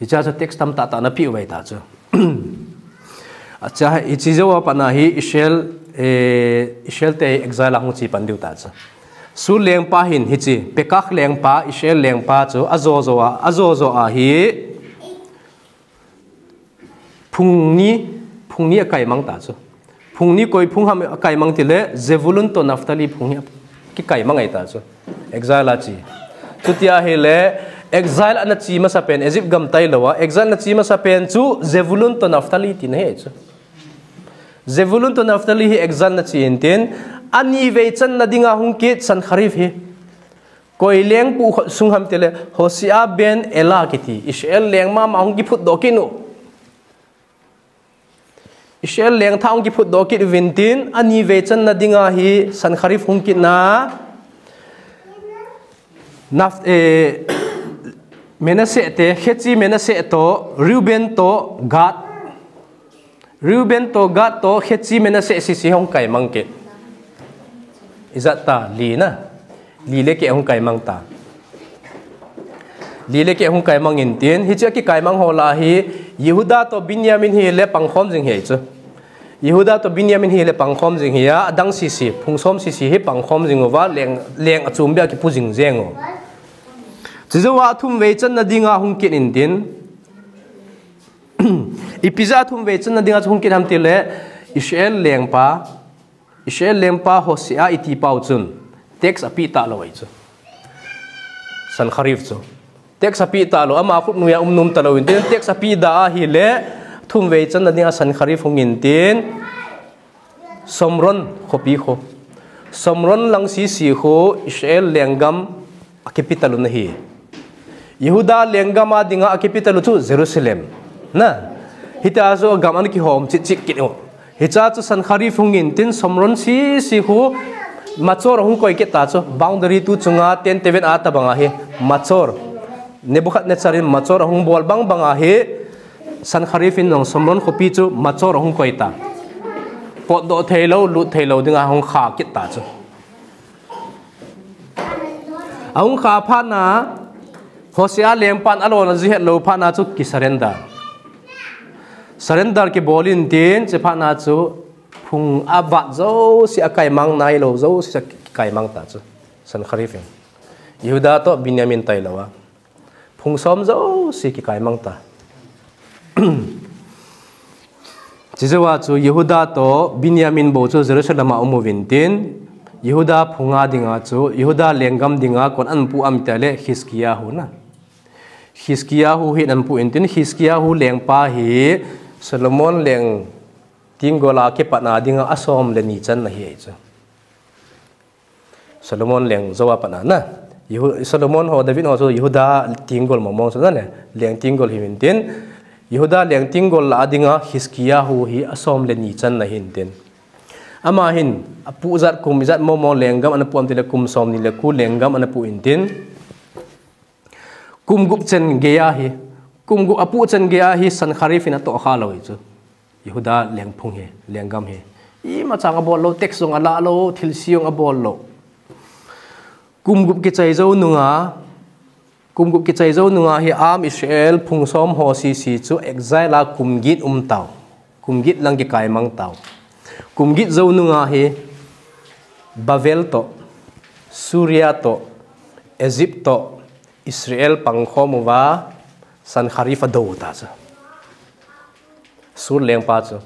Hi cha chu text tam ta ta na pi wai ta chu acha hi chi zo pa na hi ishel e ishel te exile hung chi pan diu ta chu su leng pa hin hi chi pekak leng pa ishel leng pa chu azo zo a azo zo a hi phung ni phung ni kai mang ta chu phung ni koi phung ham kai mang ti le zevulun to naftali phung ni ki kai mangai ta chu exile a chi chutia hele exile ana chi ma sa pen egypt gam tai lawa exile na chi ma sa pen chu zevulun to naftali tin he chu zevulun to naftali hi exile na chi in tin ani ve chan na dinga hung ki san kharif hi koi leng pu sung ham tele hosia ben ela ki thi israel leng ma ma hung ki phut do ki nu Israel leng thang ki phut do ki vintin ani ve chan na dinga hi san kharif hung ki na naf e menase te khechi menase to ruben to gad ruben to gad to khechi menase si si hong kai mang ke izat ta li na li le ke hung kai mang ta. Li le ke hung kai mang in tin hi che ki kai mang ho la hi. Yehuda to binyamin hi le pang khom jing he chu. Yehuda to binyamin hi le pang khom jing hi ya. Adang si si, phung som si si hi pang khom jing wa. Leng leng achum bia ki pu jing jeng o chỉ do wa thum ve chân na dinga hung kin in tin ipiza thum ve chân na dinga hung kin ham ti le. Israel leng pa israel leng pa hosia iti pau chun text api ta lo chu san kharif chu text api ta lo. Ama khut nuya umnum ta lo in tin. Text api da hi le. Thum ve chan na dinga san kharif hung in tin. Somron khopi kho somron lang si si kho israel lengam akipital na hi. Yehuda lenggama dinga a capital chu Jerusalem. Na. Hita zo gaman ki hom chi chi ki no hicha chu san khari fungin tin somron si si hu machor hung koi ke ta chu boundary tu chunga ten teven a tabanga he. Machor nebukhat ne charin machor hung bol bang banga he. San kharifin nong somron khopi chu machor hung koi ta. Pot do thelo lu thelo dinga hung kha ke ta chu ahung kha pha na. Hosea lempan alo na zihet lo pa na chu ki surrender ke bolin tin che phana chu phung abat zo si akai mang nai lo zo si kai mang ta chu san kharif yehuda to binyamin tai lawa phung som zo si ki kai mang ta 지저와 주 예후다 또 비냐민 보조 제르살렘 아우모빈 딘 예후다 풍아 딩아 주 예후다 랭감 딩아 콘 안푸 암탈레 히스키야 후나 히스키야 후히 안푸 인틴 히스키야 후 랭파 히 Solomon leng tinggola ke pa na dinga asom le ni chan na hi cha Solomon leng zawa pa na. Na Solomon ho David ho so Yehuda tinggol mo mong so na le. Leng tinggol hi mintin Yehuda leng tinggol la dinga Hiskiyahu hi asom le ni chan na hin tin. Ama hin, apu zat kum zat mo mo lenggam anapu am tila kum som ni le ku lenggam anapu intin kum gup chen geya hi kum gup apu chen geya hi san kharifina to kha lo chu yehuda leng phung he leng gam he i ma chang abol lo tek song ala lo thil siung a bol lo kum gup ke chai zo nunga kum gup ke chai zo nunga hi am israel phung som ho si si chu exile kum git um tau kum git lang ki kai mang tau kum git zo nunga hi bavel to suria to Egypt to Israel pang kho wa san kharifa do ta cha sur leng pa chu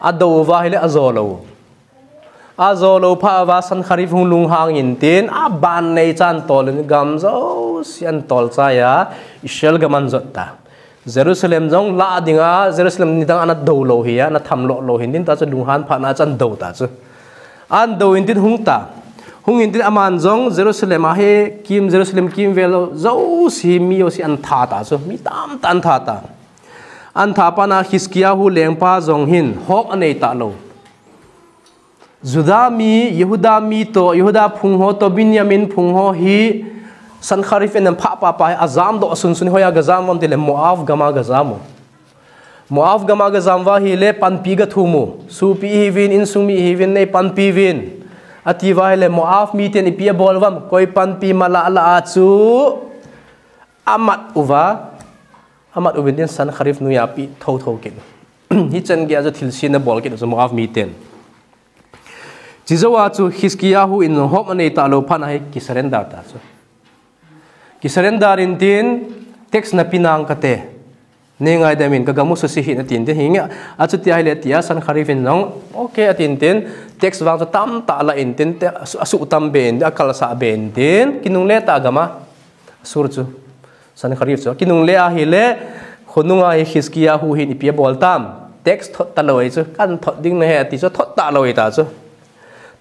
a do wa hele a zo lo a zo lo pha wa san kharif hung lung hang in tin? A ban nei chan tol gam zo sian tol cha ya? Israel gaman zot ta. Jerusalem jong la dinga Jerusalem ni dang anat do lo hi ya, na tham lo lo hin tin ta chu lung han pha na chan do ta chu an do in tin hung ta hung in tin aman jong Jerusalem a he kim, Jerusalem kim velo zo si mi o si an tha ta so, mi tam tan tha ta. An tha pa na Hiskia hu leng pa jong hin, hok anei ta lo. Juda mi, Yehuda mi to, Yehuda phung ho to, Binyamin phung ho hi san kharif en pha pa pa azam do sun sun hoya gazam wan tile muaf gama gazamo muaf gama gazam wa hi le pan pi ga thumu su pi hi vin, in sumi hi vin nei pan pi vin ati vai le muaf mi ten pia bol wam koi pan pi mala ala achu amat uwa amat uvin den san kharif nu ya pi tho tho kin hi chen ge aja thil sin na bol kin zo af mi ten jizawa chu hiskiyahu in hom ane ta lo phan hai ki surrender ta chu. Ki surrender in tin, text na pinang kate ne ngai da min ka gamu su si hi na tin hinga a chu ti ai le tia san kharifin nong okay atin tin text wang chu tam ta la in tin te asu tam ben da kal sa ben tin. Kinung le ta gama sur chu san kharif chu. Kinung le a hi le khonunga hi hiskia hu hi ni pia bol tam. Text ta loi chu kan thot ding na he ti chu thot ta loi ta chu.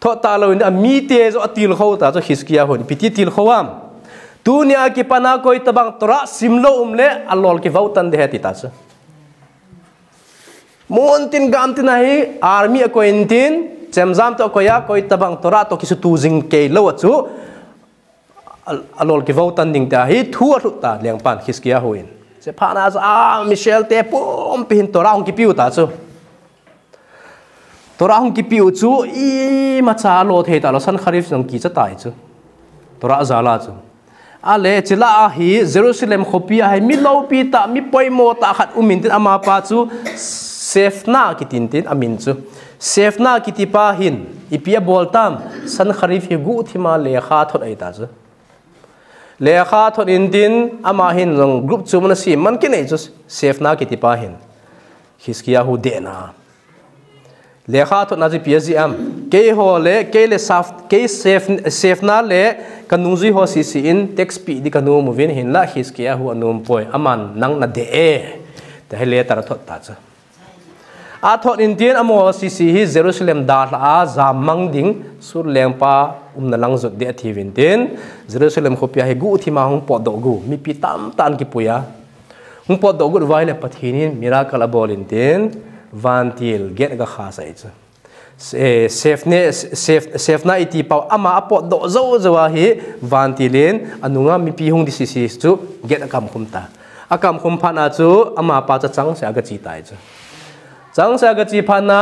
Thot ta loi na mi te zo atil kho ta chu hiskia hu piti til khowam दुनिया की पना कोई तबंग तोरा सिमलो उमले अल्लोल की वह तंदे है तीता से मोन तीन गाम तीन ही आर्मी को इन तीन चमजाम तो कोया कोई तबंग तोरा तो किस तूजिंग के लो अचु अल्लोल की वह तंदिंग ता ही थू अठुता लियंग पान किस किया हुए से फाना आ मिशेल ते पुम पिन तोरा उनकी पीउता चु तोरा उनकी पीउ चु ई मचा लो थे तालो सन खरीफ संकी चताई चु तोरा जाला चु ale chila a hi jerusalem khopia hai mi lo pi ta, mi poimo ta khat umin tin ama pa chu. Sefna ki tin tin amin chu. Sefna ki ti pa hin, ipia boltam san kharif hi gu thima le kha thot ai ta chu. Le kha thot in tin ama hin long group chu man si man ki nei chu. Sefna ki ti pa hin. Hiskia hu de na. Le kha thot na ji am ke ho le ke le saf ke sef sefna le kanungzi ho si in text pi di kanu mu vin hin la his kia hu anum poi aman nang na de e te hele tar thot ta cha a thot in tien amo si hi jerusalem da la a za ding sur leng pa um na lang zot de thi vin tin jerusalem kho pia he gu thi ma hung po do gu mi pi tam tan ki puya hung po do gu vai le pathinin miracle abol in van til get ga kha sai cha safene safe safe na iti pau ama apo do zo zo hi van tilin anunga mi pi hung disi si chu get kam khum ta. Akam khum pha na chu ama pa cha chang sa ga chi tai chu. Chang sa ga chi pha na,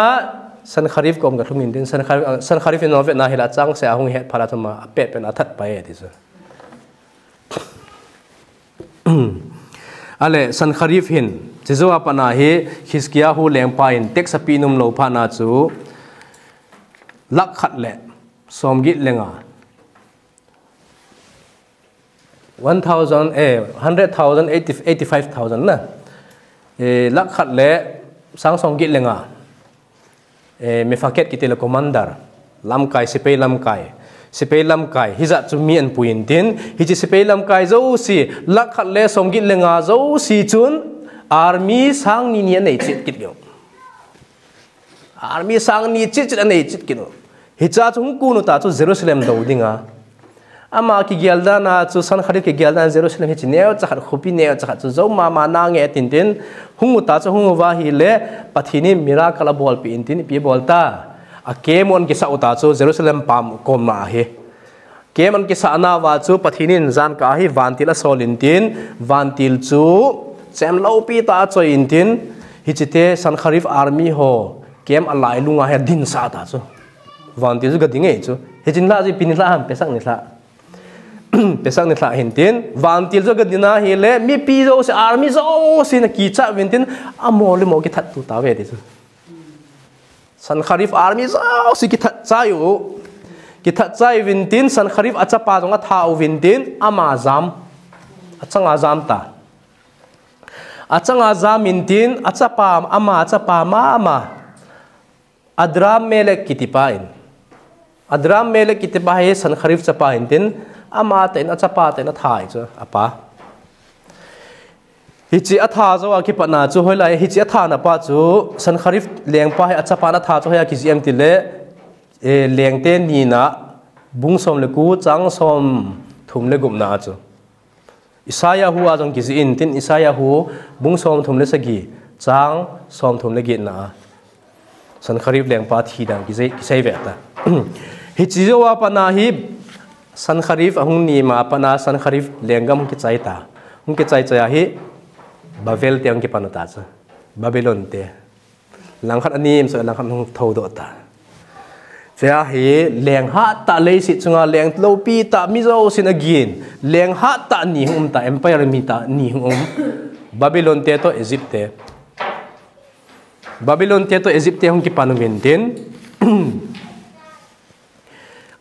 san kharif kom ga thung in din, san kharif san kharif no ve na hila chang sa hung het phara thuma pe pe na that pa ye di chu. Ale san kharif hin chizo pa na hi hiskia hu leng pa in tek sapi num lo pha na chu lắc khát lệ som git lenga. One thousand eh hundred thousand eighty eighty five thousand na. Eh lắc khát lệ sang som git lenga. Eh me faket kitela commander. Lam kai sipe lam kai. Sipe lam kai, hiza chu mi an puin tin. Hi chi sipe lam kai zo si lắc khát lệ som git lenga zo si chun army sang ni ni nei chit kit gyo army sang ni chit chit nei chit kino hicha chung ku nu ta chu jerusalem do dinga ama ki gelda na chu san khari ki gelda jerusalem hi neo cha khar khupi neo cha chu zo ma ma na nge tin tin hungu ta chu hungu wa hi le pathini miracle bol pi in tin pi bol ta a kemon ki sa uta chu jerusalem pam kom na hi kemon ki sa na wa chu pathinin zan ka hi vantil a sol xem lâu lo pi ta cho in tin hi chite san kharif army ho kem alai lunga he din sa ta chu. Van tiêu cái tiếng ấy cho he chính là gì pin là ham pesang ni la. Pesang ni la hin tin. Van ti cái ga dina hi le mi pi zo se army zo se na ki cha vin tiền amo le mo ki that tu ta ve đi chú san kharif army zo se ki that cha yu. Ki that cha vin tin san kharif acha pa zonga tha u vin tin, ama zam. Achanga zam ta achanga zamin tin achapa ama achapa ma ama. Adram mele kitipa in adram mele kitipa he san kharif chapa in tin, ama ten achapa ten athai chu apa. Hichi atha zo a ki pana chu hoila hichi atha na pa chu san kharif leng pa he achapa na tha chu ya ki jm ti le e eh, leng te ni na, bung som le ku, chang som thum le gum na chu Isaya hu a jong kisi in tin Isaya hu bung som thum le sagi chang som thum le gi na san kharif leng pa thi dang ki sei ki sei ve ta hi chi zo wa pa na hi san kharif ahung ni ma pa na san kharif lengam ki chai ta hung ki chai chaya hi bavel te ang ki pa na ta cha babylon te lang khat anim so lang khat hung tho do ta Fea à, hi leng ha ta lei si chunga à, leng lo pi ta mi zo sin again à leng ha ta ni hum ta, empire mi ta ni hum Babylon te to Egypt te. Babylon te to Egypt te hung ki panu min din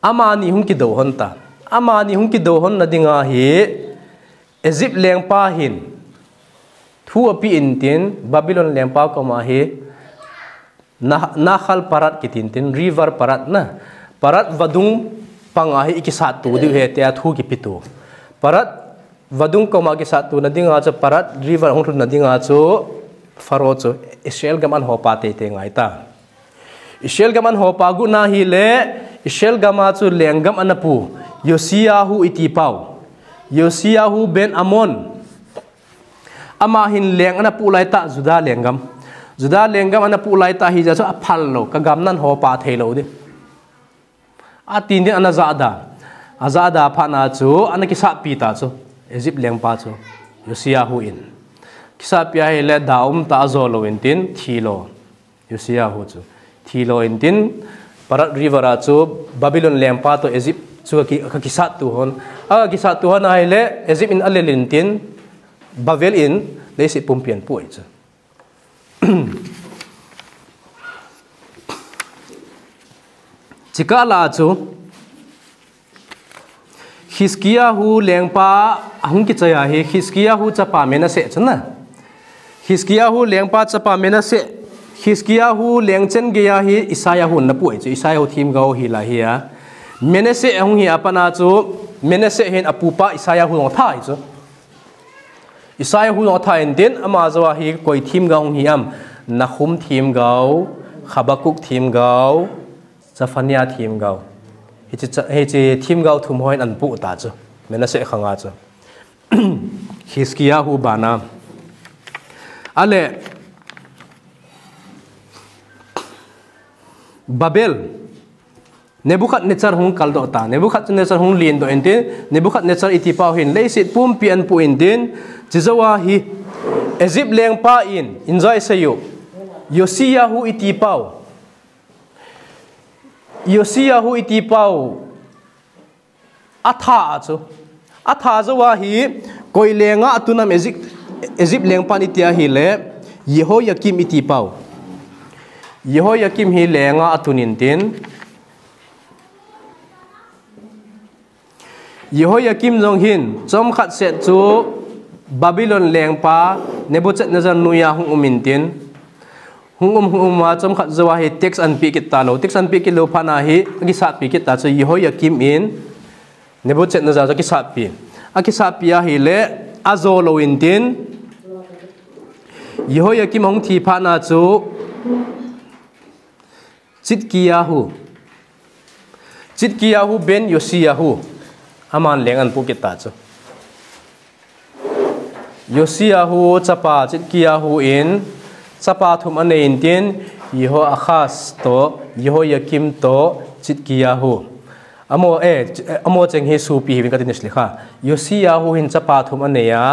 ama ni hung ki do hon ta. Ama ni hung ki do hon na dinga hi Egypt leng pa hin. Thu api in tin, Babylon leng pa ko ma hi nahal parat kitintin river parat na parat vadung pangahi ikisat tu di he te thu ki pitu. Parat vadung ko ma kisat tu na dinga cha parat river hong na dinga chu faro chu israel gaman ho pa te te ngai ta. Israel gaman ho pa gu na hi le israel gama chu lengam anapu yosiyahu iti pau. Yosiyahu ben amon. Ama hin leng anapu lai ta juda lengam juda lengam ana pu lai ta hi ja so a phal lo ka gam nan ho pa thei lo di a tin din ana za da pha na chu ana ki sa pi ta chu egypt leng pa chu yosia hu in kisa pia hi le da um ta zo lo in tin thi lo yosia hu chu thi lo in tin parat river a chu babylon leng pa to egypt chu ki ka ki sa tu hon a ki sa tu hon ai le egypt in alelin tin bavel in le si pumpian puai chu chika la chu hiskia hu lengpa ahung ki chaya hi hiskia hu chapa mena se chana hiskia hu lengpa chapa mena se hiskia hu lengchen ge ya hi isaya hu na pu chu isaya hu thim go hi la hi ya mena se hung hi apana chu mena se hen apupa isaya hu ngotha chu Isai hu ngotha en din, ama zawa hi koi thim ga hung hi am. Nahum thim gau, Khabakuk thim gau, Zafania thim gau. Hi chi hi chi thim gau thum hoin an pu ta chu. Mena se khanga chu. Hiskia hu bana. Ale, Babel. nebukat necer hung kal do ta nebukat necer hung lien do en tin nebukat necer iti pau hin le sit pum pian pu in din chizawa hi ezip leng pa in injai sayo yosia hu iti pau yosia hu iti pau atha chu atha zawa hi koilenga atuna mezik ezip leng pa ni tia hi le yehoyakim iti pau yehoyakim hi lenga atunin tin Yehoyakim jong hin chom khat set chu Babylon leng pa Nebuchadnezzar nuya hung um umin tin. Hung um hung um chom khat zawa hi text an pi kit ta lo. Text an pi kit lo phana hi ki sat pi kit ta chu yehoya in nebo chet na za ki sat pi. A ki sat pi a hi le azo lo in tin. Yehoya kim hong thi phana chu chit Chitkiyahu, chit ben yosiyahu. Aman leng an pu kit ta chu yosiyahu chapa chit kiyahu in sapa thum ane in tin yeho akhas to yeho yakim to chitkiyahu amo e amo cheng he su pi hin katin shlikha yosiyahu hin sapa thum ane ya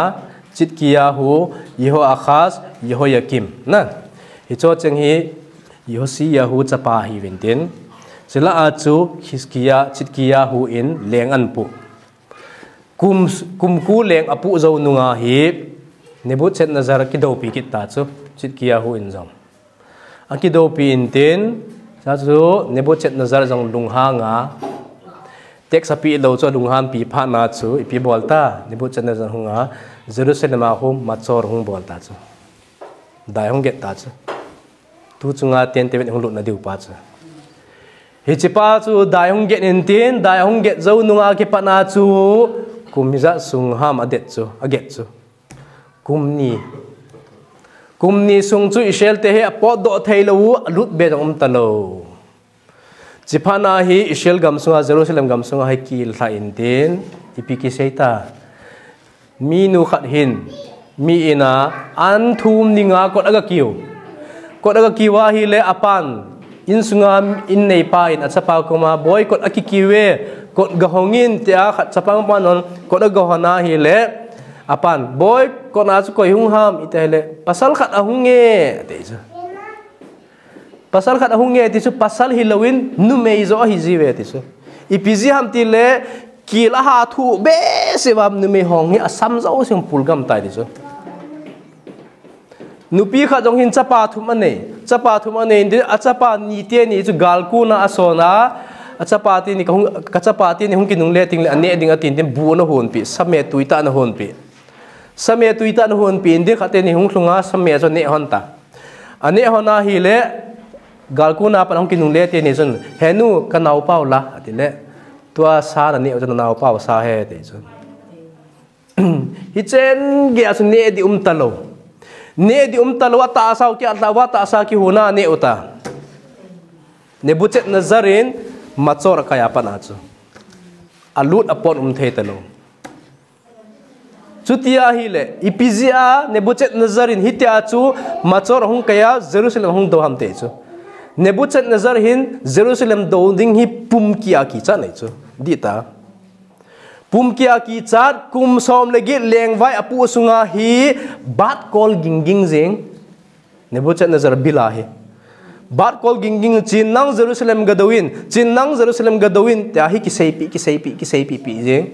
chitkiyahu yeho akhas yeho yakim na hi cho cheng hi yosiyahu chapa hi vin tin sila achu hiskiya chitkiyahu in leng an pu kum kum ku leng apu zo nunga hi nebut chet nazar ki do pi kit ta chu chit kia hu in zong. Do pi in tin. Cha chu nebo chet nazar zong lung ha nga. Tek sa pi lo cho lung han pi pha na chu pi bolta ni bu chana zan hunga jerusalem a hum machor hung bolta chu dai hung get ta chu tu chunga ten te hung lu na diu pa chu hi chi pa chu dai hung get in tin. Dai hung get zo nunga ki pa na chu kum za sung ham adet chu aget chu kum ni. Kum ni sung chu ishel te he apot do thailo lut be jong talo Jipana hi Israel gam sunga Jerusalem gam sunga hai kil tha in ipiki seita mi nu khat hin. Mi ina an thum ninga kot aga kiu. Kot aga kiwa hi le apan in sunga in nei pa in achapa kuma boy kot aki kot gahongin tia khat chapang panon kot aga hi le apan boy kot na ko hung ham itele pasal khat ahunge te pasal khat ahung ti su pasal hilawin nu mei zo hi jiwe ti su ipizi ham ti le kila ha thu be se nu mei hong hi asam zo sing pulgam tai ti su nupi kha jong hin chapa thum ane chapa thum ane ndi achapa ni te ni chu galku na asona achapa ti ni kahung kachapa ti ni hung kinung le ting le ane ding atin tin bu na hon pi same tuita na hon pi. Same tuita na hon pi ndi khate ni hung hlunga same zo ne hon ane hona hi le galku na pan hong kinung le ni sun henu ka nau pau la ati le. Tua sa na ni ojana nau pau sa he te sun hi ge asu ne di um talo ne di um talo ta sa ki ata wa ta sa ki huna ne uta ne buchet nazarin मचोर कया पनाचो अलूट अपोन उम थे तलो चुतिया ही ले इपिजिया नेबुचे नज़र इन हित्या चु मचोर हूँ कया जरूसलम हूँ दो हम ते चु नेबुचे नज़र हिन जरूसलम दो दिन ही पुम किया की चा नहीं चु दीता पुम किया की चा कुम सोम लगे लेंग वाई अपु सुंगा ही बात कॉल गिंग गिंग जिंग नेबुचे नज़र बिला है bat kol ging ging chin nang Jerusalem gadawin chin nang Jerusalem gadawin ta hi ki sei pi ki sei pi ki sei pi pi jing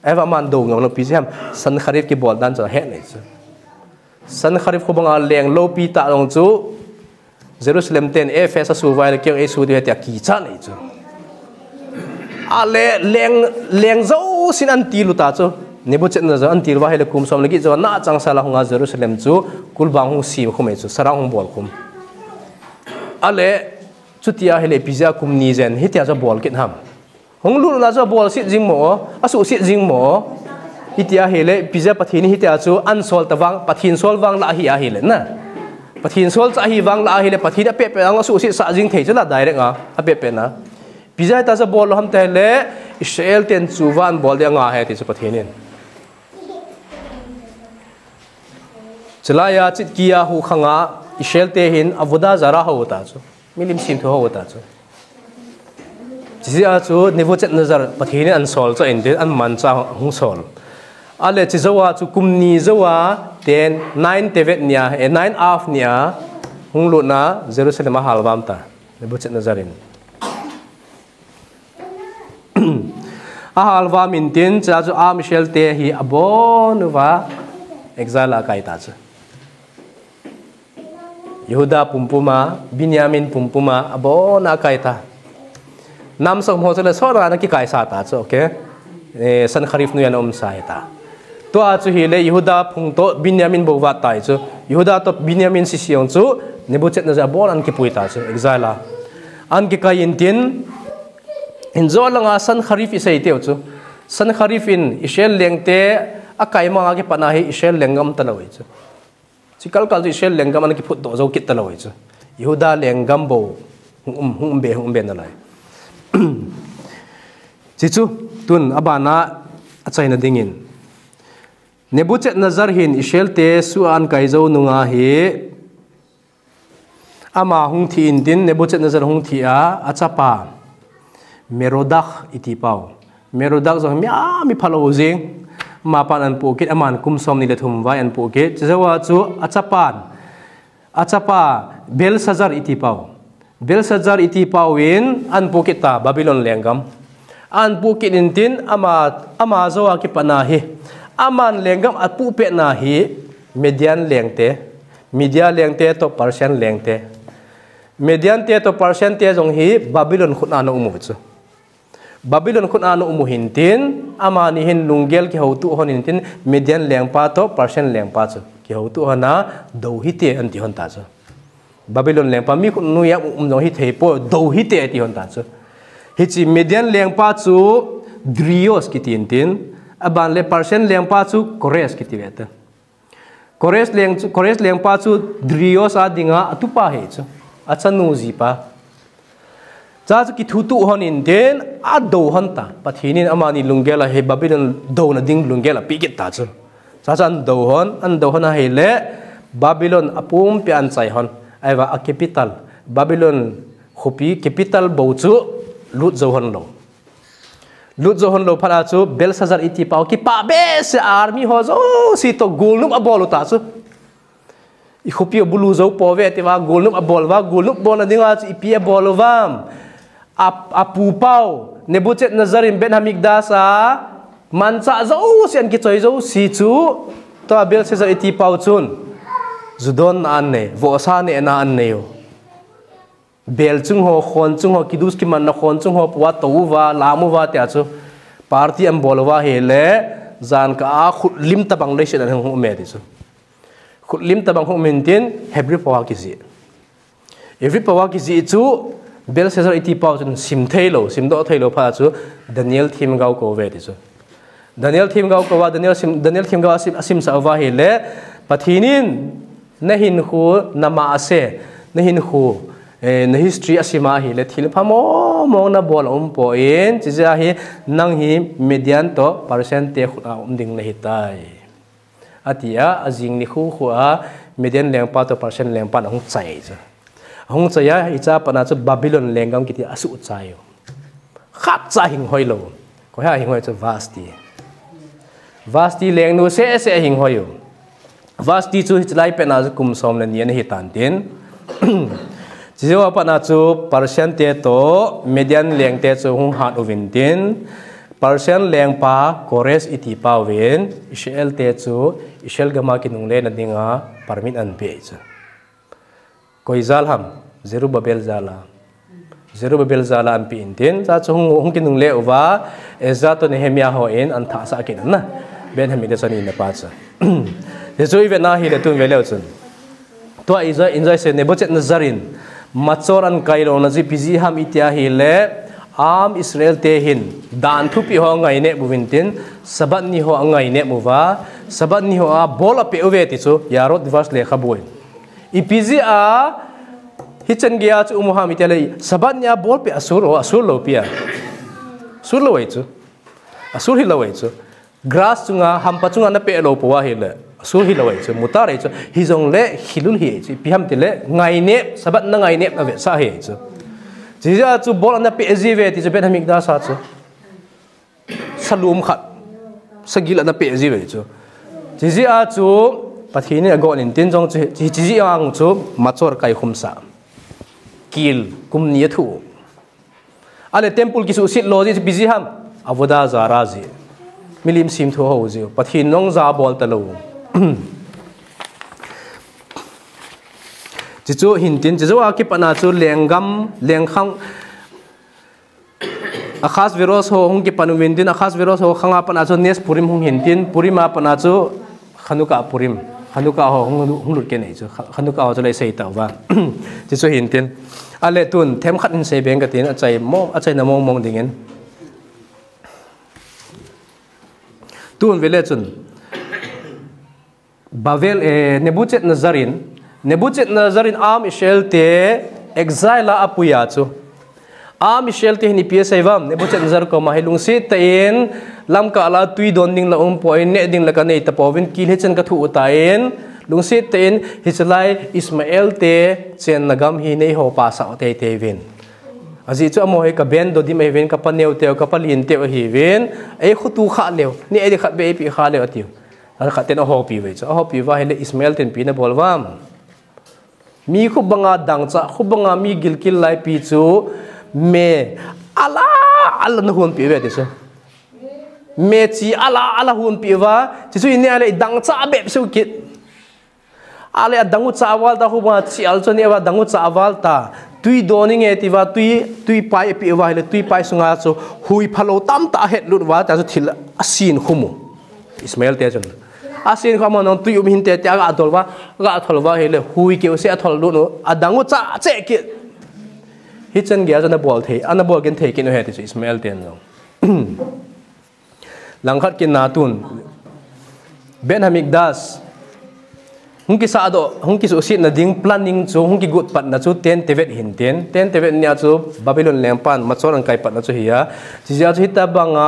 eva man do ngam no pi jam san kharif ki bol dan cha he nei chu san kharif ko banga leng lo pi ta long chu Jerusalem ten e fe su vai le kyang e su de ta ki cha nei chu a le leng leng zo sin an ti lu ta chu ne bu chen na zo an ti wa hele kum som le gi zo na chang sala hunga Jerusalem chu kul bang hu si khum e chu sarang hum bol khum ale, chutia hele pizza kum ni zen hitia za bol kin ham. Hong lu la za bol sit jing mo, asu sit jing mo. Itia hele pizza pathin hitia chu an sol tawang pathin sol wang la hi a hele, na? Pathin sol cha hi wang la hi le pathida pe pe ang su si sa jing thei chala direct a a pe pe na. Bizai ta sa bol ham te le israel ten chu wan bol de nga he ti chu pathinin chelaya chit kia hu khanga israel te hin avuda zara ho ta chu milim sim tho ho ta chu chỉ chu nivo chet nazar pathini an sol cho in an man cha hung sol. Ale chi zawa chu kumni zawa ten nine tevet nia e nine af nia, hung lu na jerusalem halwam ta. Ne chet nazarin a halwam in tin cha chu a michel te hi abon wa exile kai ta chu Yehuda pumpuma Binyamin pumpuma abon akai ta nam som ho chale so na ki kai sa ta chu okay Eh san kharif nu yan om sa ta to a chu hi le yehuda phungto binyamin bo wa tai chu yehuda to binyamin si siong chu nebuchet na za bon an ki pui chu exile an ki kai in tin langa san kharif i sei teu chu san kharif in ishel lengte a kai ma ki pana ishel lengam ta lawai chu chi kal kal ishel lengam an ki phut do zo kit ta lawai chu yehuda lengam bo hum hum be hum be na lai chi chu tun abana achai na dingin Nebuchet nazar hin ishel te suan kaizo nunga hi ama hung thi in din Nebuchet nazar hung thi a achapa merodach iti pau merodach zo mi a mi phalo jing ma pan an pu aman kum som ni le thum vai an pu kit chawa chu achapan achapa belsazar iti pau. Belsazar iti pau in an pu kit ta babylon lengam an pu kit in tin ama ama zo ki aman lengam at pu pe na hi median lengte media lengte to persian lengte median te to persian te jong hi babylon khut na no umu chu Babylon kun ano umuhintin amanihin lunggel ki hautu honintin median lengpa to percent lengpa chu ki hautu hana dohite anti hon ta chu Babylon lengpa mi kun nu ya umjong hi theipo dohite ati hon ta chu hichi median lengpa chu drios ki tintin aban le percent lengpa chu kores ki tiweta kores leng kores lengpa chu drios adinga atupa he chu achanu pa, cha chu ki thu tu hon in den a do hon ta pathinin amani lungela he babylon do na ding lungela pi ta chu cha chan do hon an do hon he le babylon apum pe an chai hon aiwa a capital babylon khopi capital bo chu lut zo hon lo lut zo hon lo phara chu belsazar iti pau ki pa be se army ho zo si to gulnum abolu ta chu i khopi bulu zo po ve te wa gulnum abol wa gulnum bon adinga chu ipi abol wam apu pau nebuchet nazarim ben hamigda sa mansa zo sian ki choi zo si chu to abel se zo iti pau chun zudon an ne vo sa ne na an ne yo bel chung ho khon chung ho kidus ki man na khon chung ho wa to wa lamu wa tia chu party am bolwa he le zan ka a khut lim ta bang le shen an hu me ti chu khut lim ta bang hu min tin hebri pawa ki zi every pawa ki zi chu bel se iti pau chun sim thailo sim do thailo pha chu daniel thim gau ko ve ti chu daniel thim gau ko wa daniel sim daniel thim gau asim asim sa wa hi le pathinin na hin khu nama ase na hin khu na history asima hi le thil pha mo mo na bol um po in chi ja hi nang hi median to percent te khu um ding le hi tai atia azing ni khu khu a median leng pa to percent leng pa na hung chai cha hong chaya icha pana chu babylon lengam kiti asu chayo khat cha hing hoi lo. Ko ha hing hoi chu vasti. Vasti leng nu se se hing hoi vasti chu hitlai pe na kum som na nian hi tan tin. Chiwa pana chu persian te to median leng te chu hung hat ovin tin. Persian leng pa kores iti pa wen israel te chu israel gama kinung le na dinga an pe chu koizal ham zerubabel zala zerubabel zala an pi intin cha chung hung kin nung le uwa ezra to nehemia ho in an tha sa kin na ben hami de sani na pa cha de zo ive na hi le tun vele chun to iza injai se nebochet nazarin machor an kailo na ji piji ham itia hi le am israel te hin dan thu pi ho ngai ne buvintin sabat ni ho ngai ne muwa sabat ni ho a bola pe uve ti chu yarot divas le khaboi ipizi a hichen gya chu umuha mi tele sabat nya bol pe asur o asur lo pia. Sur lo wai chu. Asur hi lo wai chu. Grass chunga hampa chunga na pe lo po wa hi le. Asur hi lo wai chu. Mutar chu. Hi jong le hilul hi chu. Pi ham tele ngai ne sabat na ngai ne na ve sa hi chu. Ji ja chu bol na pe ji ve ti chu ben hamik da sa chu. Salum khat. Sagil na pe ji ve chu. Ji ji a chu pathini agon in tin jong chi chi chi ang chu machor kai khumsa kil kum ni thu ale temple ki su sit lo ji busy ham avoda zara ji milim sim thu ho ji pathin nong za bol ta lo chi chu hin tin chi chu a ki pana chu lengam lengkhang khăn viros ho hung không panu cái này chứ. Khăn ho khanga pana lấy nes tàu hung chỉ tin hiện tiền, à, chu khanuka tuần thêm ho hung lut ke nei chu khanuka ho lai sei taw wa mong mong dingin am ishel te exile apuya a michel te ni psa vam nebuchet zar ko ma helung si ta in lam ka la tui don ding la um point ne ding la ka nei ta povin ki le chen ka thu ta in lung si tain hichlai ismael te chen nagam hi nei ho pa sa te te vin. Azi chu amo he ka ben do di mai ven ka paneu te ka palin te hi ven e khutu kha lew ni e kha be pi kha lew atiu à ar kha ten ho pi ve chu ho pi wa hele ismael ten pi na bolwam mi khu banga dang cha khu banga mi gilkil lai pi chu. Me ala ala na hun pi de se me chi ala ala hun piwa chi chu ni ale dang cha be su kit ale dangu cha wal da hu ma chi al chu ni wa dangu cha wal ta tui doni nge ti wa tui tui pai pi wa le tui pai sunga chu hui phalo tam ta het lut wa ta chu thil asin khumu ismail te chun asin khama non tui um hin te ta ga adol wa ga thol wa hele hui ke se athol lu no adangu cha che ke hi chen ge jana bol the ana bol gen the ke no he ti ismail ten no langkhat ke natun. Ben hamik das. Hung ki sa do hung ki su sit na ding planning chu hung ki gut pat na chu ten tevet hin ten ten tevet nya chu babylon lempan ma chon an kai pat na chu hiya. Chi ja chu hita banga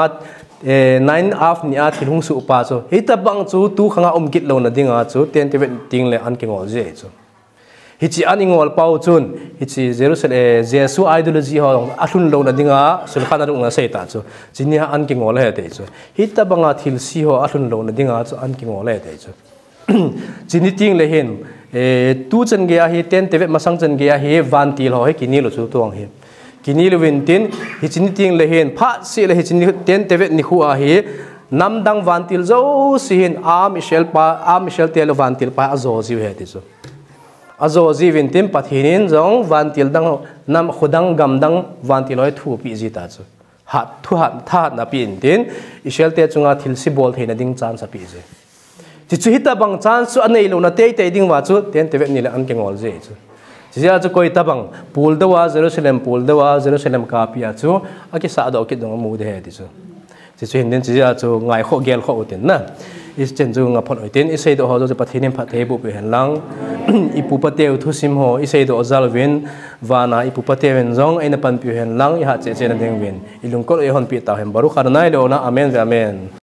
e nine af ni a thil hung su pa chu hita bang chu tu khanga um git lo na dinga chu ten tevet ting le an ki ngol je chu hi chi an ingol pau chun. Hi chi jerusalem eh, jesu ideology ho athun lo na dinga sulkhana ru na seita chu. Chinia an ki ngol he te chu. Hita banga thil si ho athun lo na dinga chu an ki ngol he te chu. Chini ting le hen e eh, tu chen ge hi, ten te ma sang chen ge hi, van til ho he kini lo chu tuang hi. Kini lo win tin, hi chini ting le hen pha si le hi chini ten te ni khu a hi, nam dang van til zo si hin, a michel pa, a michel te lo van til pa a zo ji he te chu azo zo tim pathinin zong van til dang nam khudang gam dang van til thu pi ji ta chu. Hat thu hat tha na pin tin. Ishel te chunga thil si bol theina ding chan sa pi ji chi chu hita bang chan su anei lo na te te ding wa chu, ten te ve ni la an kinh ngol dễ chú chỉ ra chú coi ta bằng pool wa Jerusalem pul đó wa Jerusalem ka pi a chu, a ki sa do ki dong mu de he ti chu. Chi chu hin den chi ja chu ngai kho gel kho utin na is chen chu nga phon oiten isei do ho jo pathinim pha the bu pe hen lang. Ipu pateu thu sim ho isei do zal win. Wana ipu patewen zong ina pan pi hen lang i ha che che na ding win. Ilung kol e hon pi ta hem baru kharnai lo na, amen ve amen.